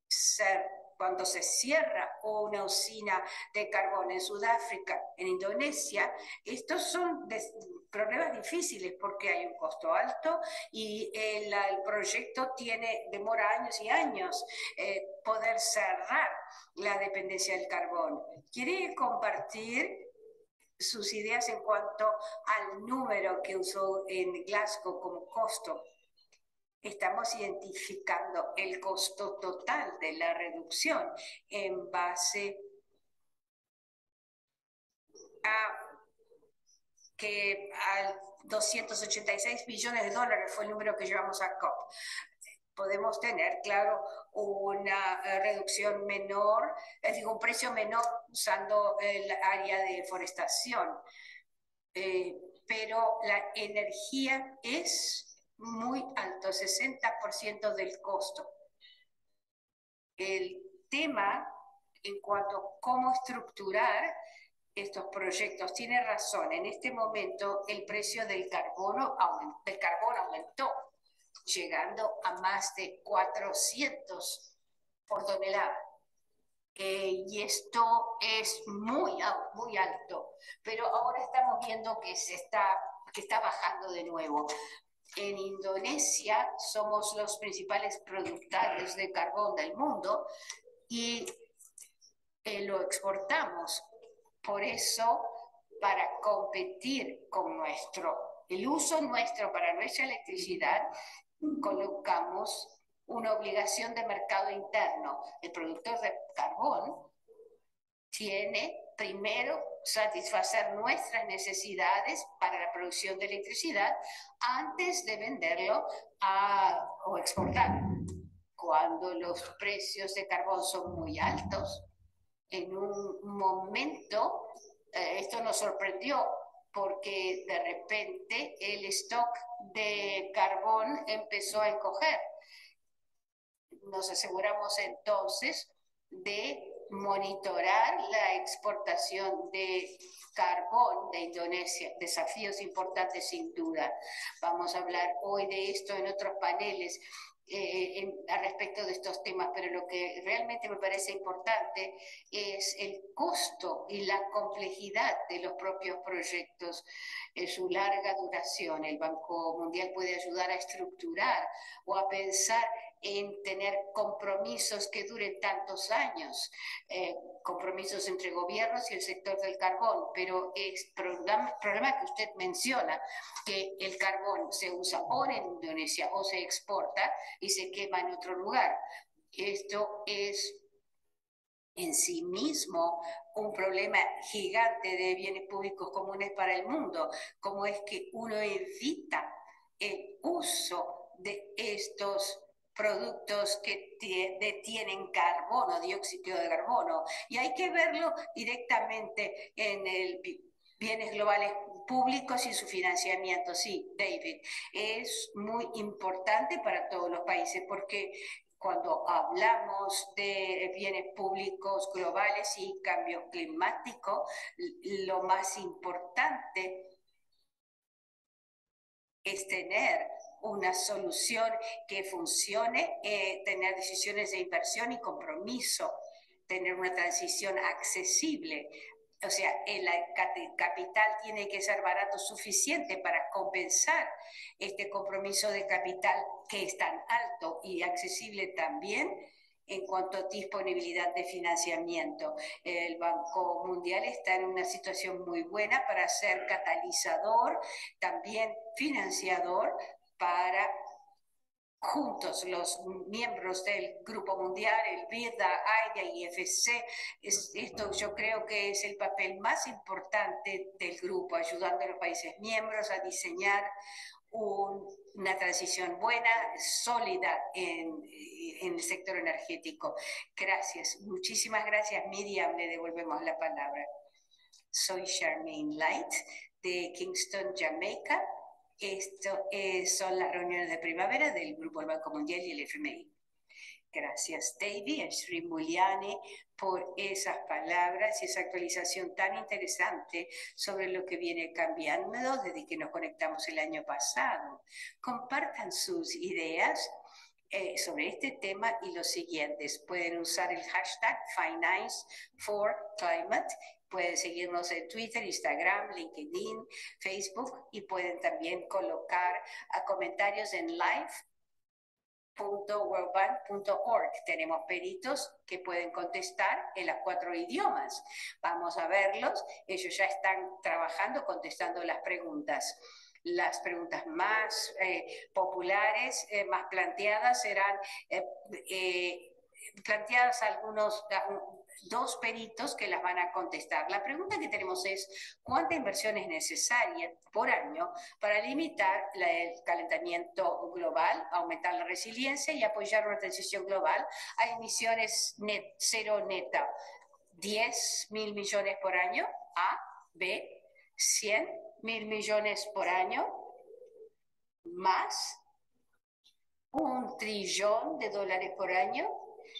ser cuando se cierra una usina de carbón en Sudáfrica, en Indonesia, estos son problemas difíciles porque hay un costo alto y el, proyecto tiene, demora años y años eh, poder cerrar la dependencia del carbón. ¿Quiere compartir sus ideas en cuanto al número que usó en Glasgow como costo? Estamos identificando el costo total de la reducción en base a que a 286 billones de dólares fue el número que llevamos a COP podemos tener, claro, una eh, reducción menor, es decir, un precio menor usando el área de deforestación. Eh, pero la energía es muy alto, 60% del costo. El tema en cuanto a cómo estructurar estos proyectos tiene razón. En este momento el precio del carbono aumentó llegando a más de 400 por tonelada. Eh, y esto es muy, muy alto, pero ahora estamos viendo que, se está, que está bajando de nuevo. En Indonesia somos los principales productores de carbón del mundo y eh, lo exportamos. Por eso, para competir con nuestro, el uso nuestro para nuestra electricidad, colocamos una obligación de mercado interno. El productor de carbón tiene primero satisfacer nuestras necesidades para la producción de electricidad antes de venderlo o exportar. Cuando los precios de carbón son muy altos, en un momento, eh, esto nos sorprendió porque de repente el stock de carbón empezó a encoger. Nos aseguramos entonces de monitorar la exportación de carbón de Indonesia, desafíos importantes sin duda. Vamos a hablar hoy de esto en otros paneles, eh, a respecto de estos temas, pero lo que realmente me parece importante es el costo y la complejidad de los propios proyectos, en su larga duración. El Banco Mundial puede ayudar a estructurar o a pensar en tener compromisos que duren tantos años, eh, compromisos entre gobiernos y el sector del carbón, pero es problema, problema que usted menciona, que el carbón se usa o en Indonesia o se exporta y se quema en otro lugar. Esto es en sí mismo un problema gigante de bienes públicos comunes para el mundo, como es que uno evita el uso de estos productos que detienen carbono, dióxido de carbono, y hay que verlo directamente en el bienes globales públicos y su financiamiento. Sí, David, es muy importante para todos los países porque cuando hablamos de bienes públicos globales y cambio climático, lo más importante es tener una solución que funcione, eh, tener decisiones de inversión y compromiso, tener una transición accesible. O sea, el capital tiene que ser barato suficiente para compensar este compromiso de capital que es tan alto y accesible también en cuanto a disponibilidad de financiamiento. El Banco Mundial está en una situación muy buena para ser catalizador, también financiador para juntos los miembros del Grupo Mundial, el BIDA, AIDA y IFC. esto yo creo que es el papel más importante del grupo, ayudando a los países miembros a diseñar una transición buena, sólida en, en, el sector energético. Gracias, muchísimas gracias Miriam, le devolvemos la palabra. Soy Charmaine Light de Kingston, Jamaica esto eh, son las reuniones de primavera del Grupo del Banco Mundial y el FMI. Gracias, David, Sri Muliani, por esas palabras y esa actualización tan interesante sobre lo que viene cambiando desde que nos conectamos el año pasado. Compartan sus ideas eh, sobre este tema y los siguientes. Pueden usar el hashtag Finance for Climate Pueden seguirnos en Twitter, Instagram, LinkedIn, Facebook y pueden también colocar a comentarios en live.worldbank.org. Tenemos peritos que pueden contestar en las cuatro idiomas. Vamos a verlos. Ellos ya están trabajando contestando las preguntas las preguntas más eh, populares, eh, más planteadas, serán eh, planteadas algunos, dos peritos que las van a contestar. La pregunta que tenemos es, ¿cuánta inversión es necesaria por año para limitar el calentamiento global, aumentar la resiliencia y apoyar una transición global a emisiones net, cero neta? ¿10 mil millones por año? A, B, 100 mil millones por año, más un trillón de dólares por año.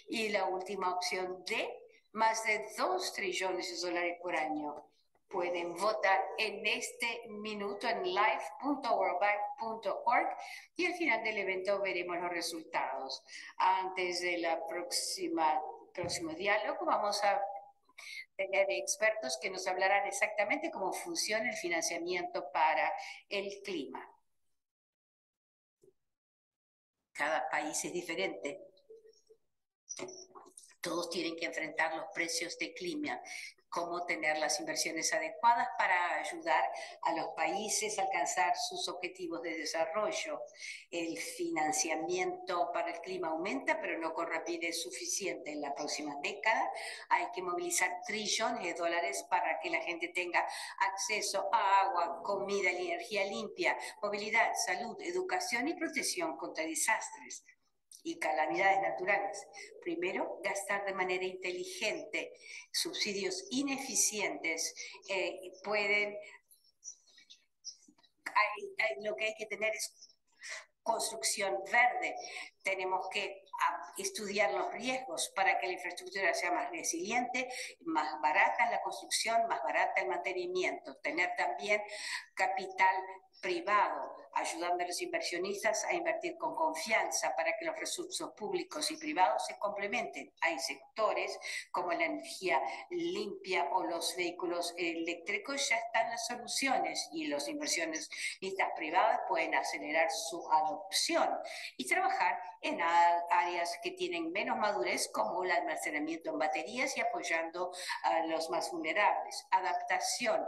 Y la última opción D, más de 2 trillones de dólares por año. Pueden votar en este minuto en live.worldbank.org y al final del evento veremos los resultados. Antes de la próxima próximo diálogo vamos a tener expertos que nos hablarán exactamente cómo funciona el financiamiento para el clima. Cada país es diferente todos tienen que enfrentar los precios de clima, cómo tener las inversiones adecuadas para ayudar a los países a alcanzar sus objetivos de desarrollo. El financiamiento para el clima aumenta, pero no con rapidez suficiente. En la próxima década hay que movilizar trillones de dólares para que la gente tenga acceso a agua, comida energía limpia, movilidad, salud, educación y protección contra desastres y calamidades naturales. Primero, gastar de manera inteligente. Subsidios ineficientes eh, pueden... lo que hay que tener es construcción verde. Tenemos que ah, estudiar los riesgos para que la infraestructura sea más resiliente, más barata la construcción, más barata el mantenimiento. Tener también capital privado, ayudando a los inversionistas a invertir con confianza para que los recursos públicos y privados se complementen. Hay sectores como la energía limpia o los vehículos eléctricos, ya están las soluciones y los inversionistas privados pueden acelerar su adopción y trabajar en áreas que tienen menos madurez como el almacenamiento en baterías y apoyando a los más vulnerables. Adaptación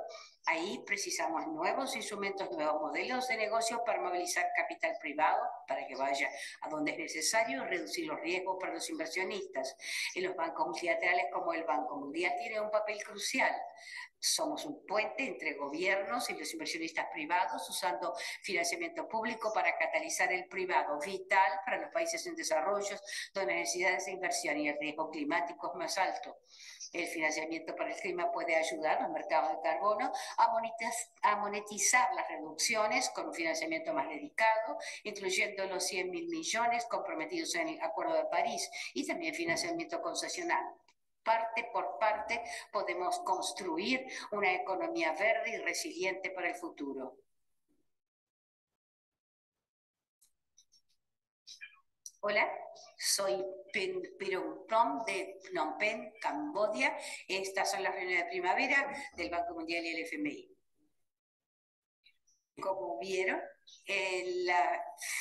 Ahí precisamos nuevos instrumentos, nuevos modelos de negocio para movilizar capital privado para que vaya a donde es necesario y reducir los riesgos para los inversionistas. En los bancos multilaterales como el Banco Mundial tiene un papel crucial. Somos un puente entre gobiernos y los inversionistas privados usando financiamiento público para catalizar el privado, vital para los países en desarrollo donde las necesidades de inversión y el riesgo climático es más alto. El financiamiento para el clima puede ayudar al mercado de carbono a monetizar las reducciones con un financiamiento más dedicado, incluyendo los 100 mil millones comprometidos en el Acuerdo de París y también financiamiento concesional parte por parte podemos construir una economía verde y resiliente para el futuro. Hola, soy Pirong Prom de Phnom Penh, Cambodia. Estas son las reuniones de primavera del Banco Mundial y el FMI. Como vieron, el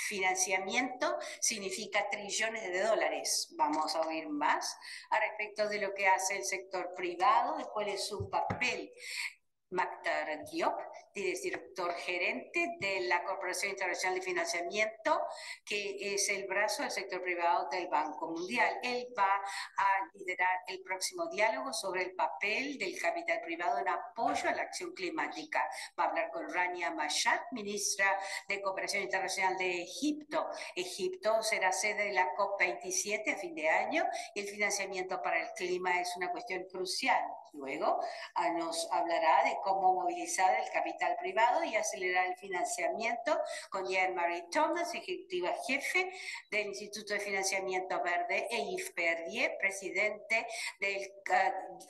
financiamiento significa trillones de dólares. Vamos a oír más a respecto de lo que hace el sector privado, de cuál es su papel Magdar Diop, director gerente de la Corporación Internacional de Financiamiento, que es el brazo del sector privado del Banco Mundial. Él va a liderar el próximo diálogo sobre el papel del capital privado en apoyo a la acción climática. Va a hablar con Rania Mashat, ministra de Cooperación Internacional de Egipto. Egipto será sede de la COP27 a fin de año y el financiamiento para el clima es una cuestión crucial. Luego ah, nos hablará de cómo movilizar el capital privado y acelerar el financiamiento con Jean-Marie Thomas, ejecutiva jefe del Instituto de Financiamiento Verde, e Yves Perdier, presidente de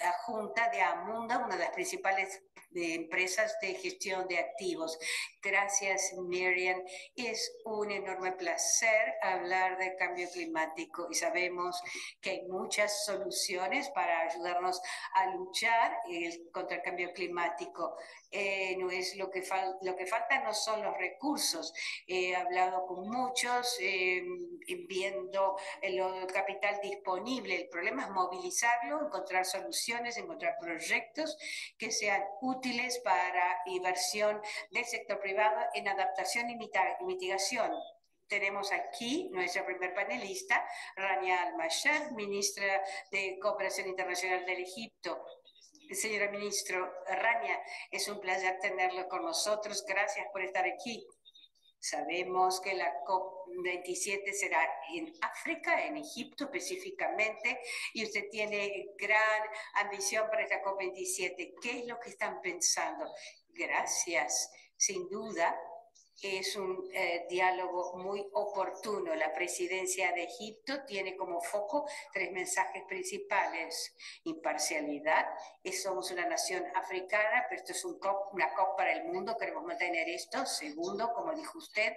la Junta de Amunda, una de las principales de empresas de gestión de activos. Gracias, Miriam. Es un enorme placer hablar de cambio climático y sabemos que hay muchas soluciones para ayudarnos a luchar contra el cambio climático. Eh, no es lo que, falta, lo que falta no son los recursos. He hablado con muchos, eh, viendo el capital disponible. El problema es movilizarlo, encontrar soluciones, encontrar proyectos que sean útiles para inversión del sector privado en adaptación y mitigación tenemos aquí nuestra primer panelista, Rania Al-Mashar, ministra de Cooperación Internacional del Egipto. Señora ministro Rania, es un placer tenerlo con nosotros. Gracias por estar aquí. Sabemos que la COP27 será en África, en Egipto específicamente, y usted tiene gran ambición para esta COP27. ¿Qué es lo que están pensando? Gracias. Sin duda, es un eh, diálogo muy oportuno. La presidencia de Egipto tiene como foco tres mensajes principales. Imparcialidad, somos una nación africana, pero esto es un una COP para el mundo, queremos mantener esto. Segundo, como dijo usted,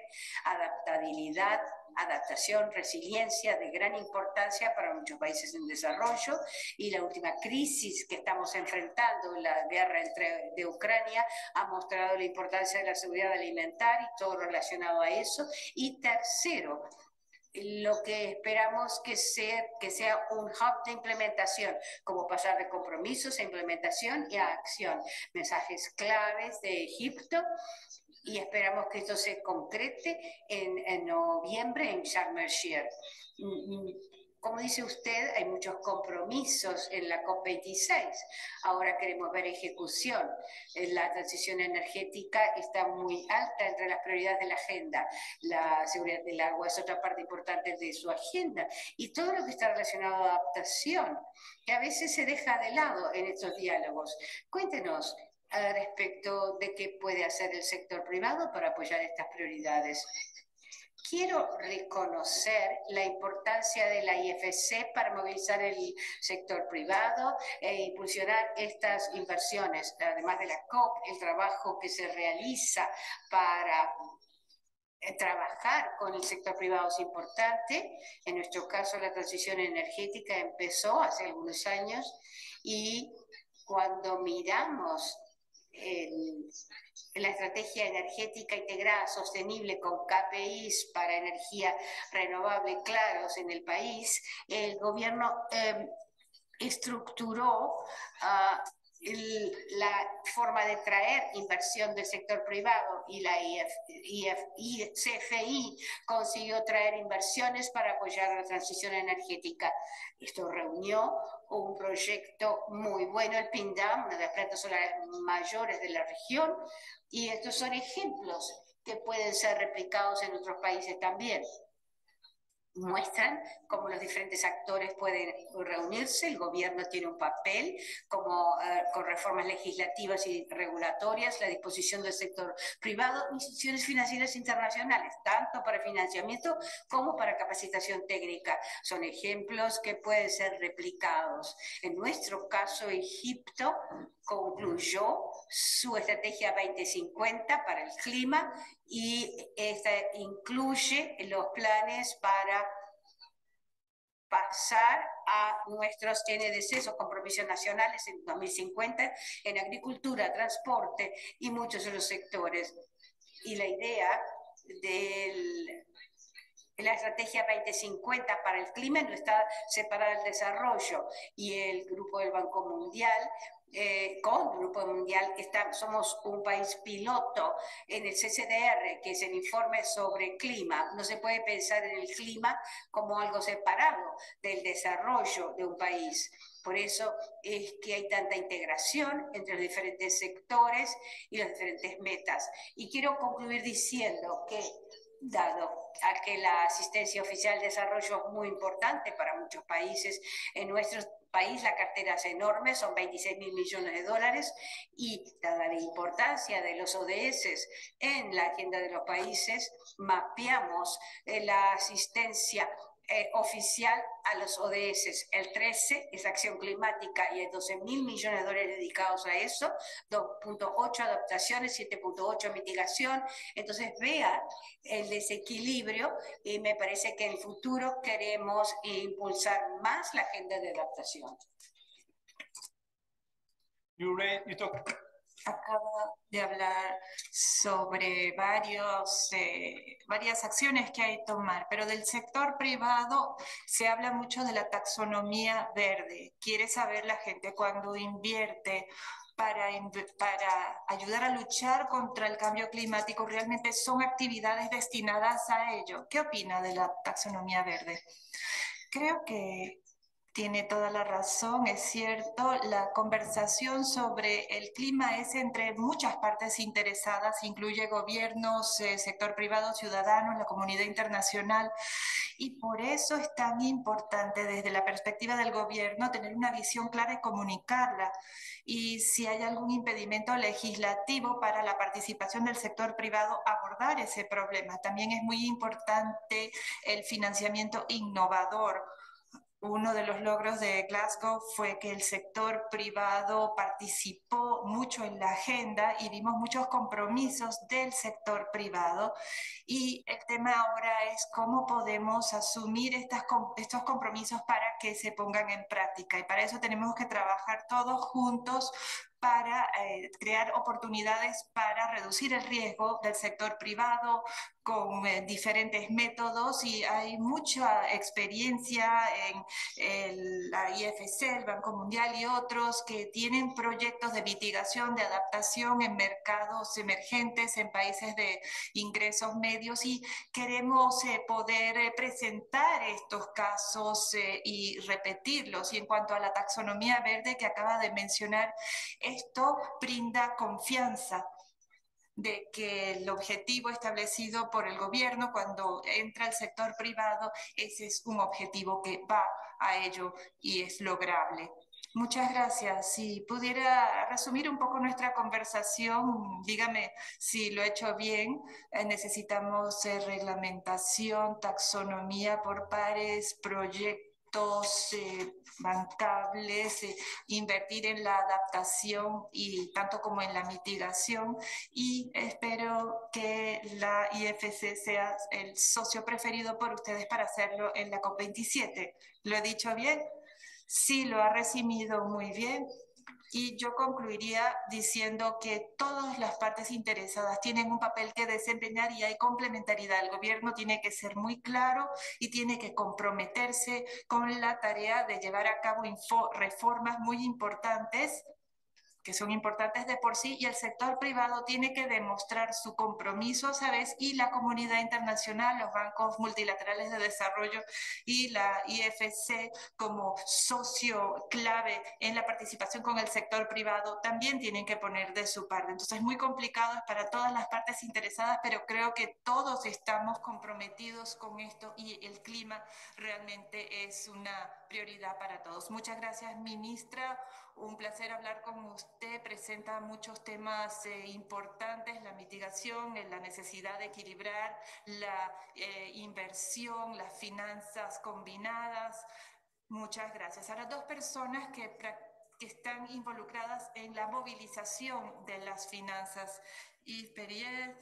adaptabilidad, adaptación, resiliencia de gran importancia para muchos países en desarrollo y la última crisis que estamos enfrentando, la guerra entre, de Ucrania, ha mostrado la importancia de la seguridad alimentaria y todo relacionado a eso. Y tercero, lo que esperamos que sea, que sea un hub de implementación, como pasar de compromisos a implementación y a acción. Mensajes claves de Egipto y esperamos que esto se concrete en, en noviembre en Sharm. Mm, mm, como dice usted, hay muchos compromisos en la COP26. Ahora queremos ver ejecución. Eh, la transición energética está muy alta entre las prioridades de la agenda. La seguridad del agua es otra parte importante de su agenda. Y todo lo que está relacionado a adaptación, que a veces se deja de lado en estos diálogos. Cuéntenos, respecto de qué puede hacer el sector privado para apoyar estas prioridades. Quiero reconocer la importancia de la IFC para movilizar el sector privado e impulsionar estas inversiones. Además de la COP, el trabajo que se realiza para eh, trabajar con el sector privado es importante. En nuestro caso, la transición energética empezó hace algunos años y cuando miramos la estrategia energética integrada sostenible con KPIs para energía renovable claros en el país, el gobierno em, estructuró la forma de traer inversión del sector privado y la CFI consiguió traer inversiones para apoyar la transición energética. Esto reunió un proyecto muy bueno, el PINDAM, una de las plantas solares mayores de la región, y estos son ejemplos que pueden ser replicados en otros países también muestran cómo los diferentes actores pueden reunirse, el gobierno tiene un papel como eh, con reformas legislativas y regulatorias, la disposición del sector privado, instituciones financieras internacionales, tanto para financiamiento como para capacitación técnica. Son ejemplos que pueden ser replicados. En nuestro caso, Egipto concluyó su estrategia 2050 para el clima y esta incluye los planes para pasar a nuestros NDCs o compromisos nacionales en 2050 en agricultura, transporte y muchos de los sectores. Y la idea de la estrategia 2050 para el clima no está separada del desarrollo y el grupo del Banco Mundial eh, con el Grupo Mundial, está, somos un país piloto en el CCDR, que es el informe sobre clima. No se puede pensar en el clima como algo separado del desarrollo de un país. Por eso es que hay tanta integración entre los diferentes sectores y las diferentes metas. Y quiero concluir diciendo que dado a que la asistencia oficial de desarrollo es muy importante para muchos países, en nuestros país la cartera es enorme, son 26 mil millones de dólares y dada la importancia de los ODS en la agenda de los países, mapeamos eh, la asistencia eh, oficial a los ODS. El 13 es acción climática y hay 12 mil millones de dólares dedicados a eso, 2.8 adaptaciones, 7.8 mitigación. Entonces vea el desequilibrio y me parece que en el futuro queremos impulsar más la agenda de adaptación. Acaba de hablar sobre varios, eh, varias acciones que hay que tomar, pero del sector privado se habla mucho de la taxonomía verde. Quiere saber la gente cuando invierte para, para ayudar a luchar contra el cambio climático, realmente son actividades destinadas a ello. ¿Qué opina de la taxonomía verde? Creo que tiene toda la razón, es cierto, la conversación sobre el clima es entre muchas partes interesadas, incluye gobiernos, eh, sector privado, ciudadanos, la comunidad internacional, y por eso es tan importante desde la perspectiva del gobierno tener una visión clara y comunicarla. Y si hay algún impedimento legislativo para la participación del sector privado, abordar ese problema. También es muy importante el financiamiento innovador uno de los logros de Glasgow fue que el sector privado participó mucho en la agenda y vimos muchos compromisos del sector privado. Y el tema ahora es cómo podemos asumir estas, estos compromisos para que se pongan en práctica. Y para eso tenemos que trabajar todos juntos para eh, crear oportunidades para reducir el riesgo del sector privado con eh, diferentes métodos y hay mucha experiencia en la IFC, el Banco Mundial y otros que tienen proyectos de mitigación, de adaptación en mercados emergentes, en países de ingresos medios y queremos eh, poder presentar estos casos y repetirlos. Y en cuanto a la taxonomía verde que acaba de mencionar, esto brinda confianza de que el objetivo establecido por el gobierno cuando entra el sector privado, ese es un objetivo que va a ello y es lograble. Muchas gracias. Si pudiera resumir un poco nuestra conversación, dígame si lo he hecho bien. Eh, necesitamos eh, reglamentación, taxonomía por pares, proyectos eh, bancables, eh, invertir en la adaptación y tanto como en la mitigación y espero que la IFC sea el socio preferido por ustedes para hacerlo en la COP27. ¿Lo he dicho bien? Sí, lo ha recibido muy bien. Y yo concluiría diciendo que todas las partes interesadas tienen un papel que desempeñar y hay complementariedad. El gobierno tiene que ser muy claro y tiene que comprometerse con la tarea de llevar a cabo reformas muy importantes que son importantes de por sí, y el sector privado tiene que demostrar su compromiso, ¿sabes? Y la comunidad internacional, los bancos multilaterales de desarrollo y la IFC como socio clave en la participación con el sector privado, también tienen que poner de su parte. Entonces, es muy complicado es para todas las partes interesadas, pero creo que todos estamos comprometidos con esto y el clima realmente es una prioridad para todos. Muchas gracias, ministra. Un placer hablar con usted. Presenta muchos temas eh, importantes, la mitigación, eh, la necesidad de equilibrar la eh, inversión, las finanzas combinadas. Muchas gracias. Ahora, dos personas que, que están involucradas en la movilización de las finanzas. Yves Perrier,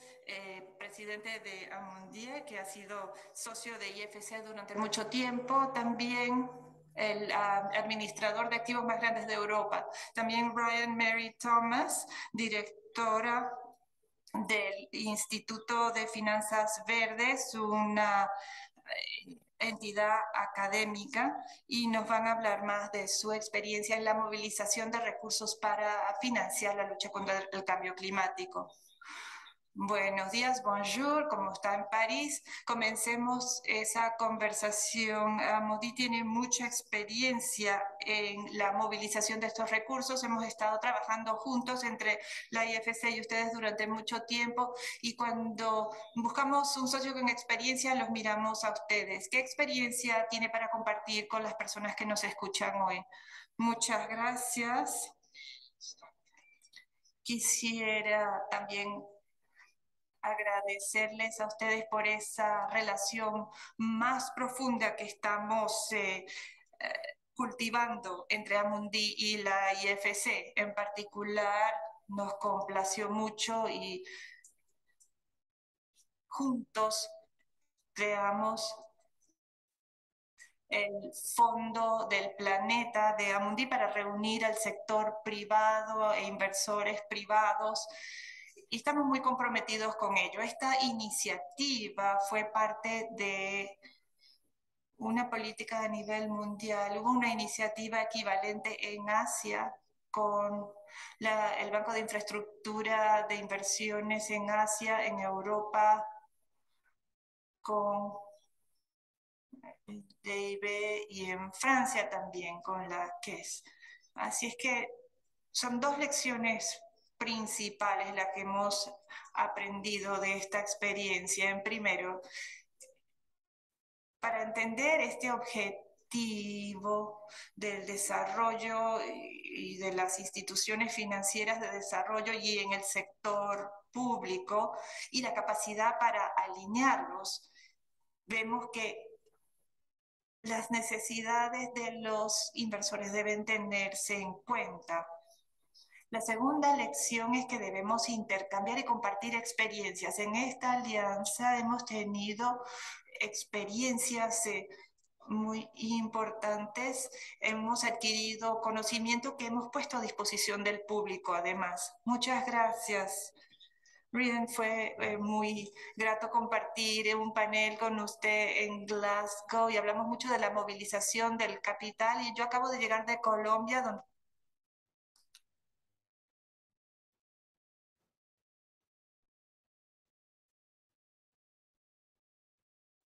presidente de Amundi, que ha sido socio de IFC durante mucho tiempo. También el ah, administrador de activos más grandes de Europa. También Ryan Mary Thomas, directora del Instituto de Finanzas Verdes, una eh, entidad académica, y nos van a hablar más de su experiencia en la movilización de recursos para financiar la lucha contra el cambio climático. Buenos días, bonjour, ¿cómo está en París? Comencemos esa conversación. Ah, Modi tiene mucha experiencia en la movilización de estos recursos. Hemos estado trabajando juntos entre la IFC y ustedes durante mucho tiempo y cuando buscamos un socio con experiencia, los miramos a ustedes. ¿Qué experiencia tiene para compartir con las personas que nos escuchan hoy? Muchas gracias. Quisiera también agradecerles a ustedes por esa relación más profunda que estamos eh, eh, cultivando entre Amundi y la IFC. En particular, nos complació mucho y juntos creamos el Fondo del Planeta de Amundi para reunir al sector privado e inversores privados y estamos muy comprometidos con ello. Esta iniciativa fue parte de una política a nivel mundial. Hubo una iniciativa equivalente en Asia con el Banco de Infraestructura de Inversiones en Asia, en Europa, con DIB y en Francia también con la KES. Así es que son dos lecciones principales las que hemos aprendido de esta experiencia. En primero, para entender este objetivo del desarrollo y de las instituciones financieras de desarrollo y en el sector público y la capacidad para alinearlos, vemos que las necesidades de los inversores deben tenerse en cuenta la segunda lección es que debemos intercambiar y compartir experiencias. En esta alianza hemos tenido experiencias eh, muy importantes. Hemos adquirido conocimiento que hemos puesto a disposición del público, además. Muchas gracias. Riden, fue eh, muy grato compartir un panel con usted en Glasgow y hablamos mucho de la movilización del capital y yo acabo de llegar de Colombia, donde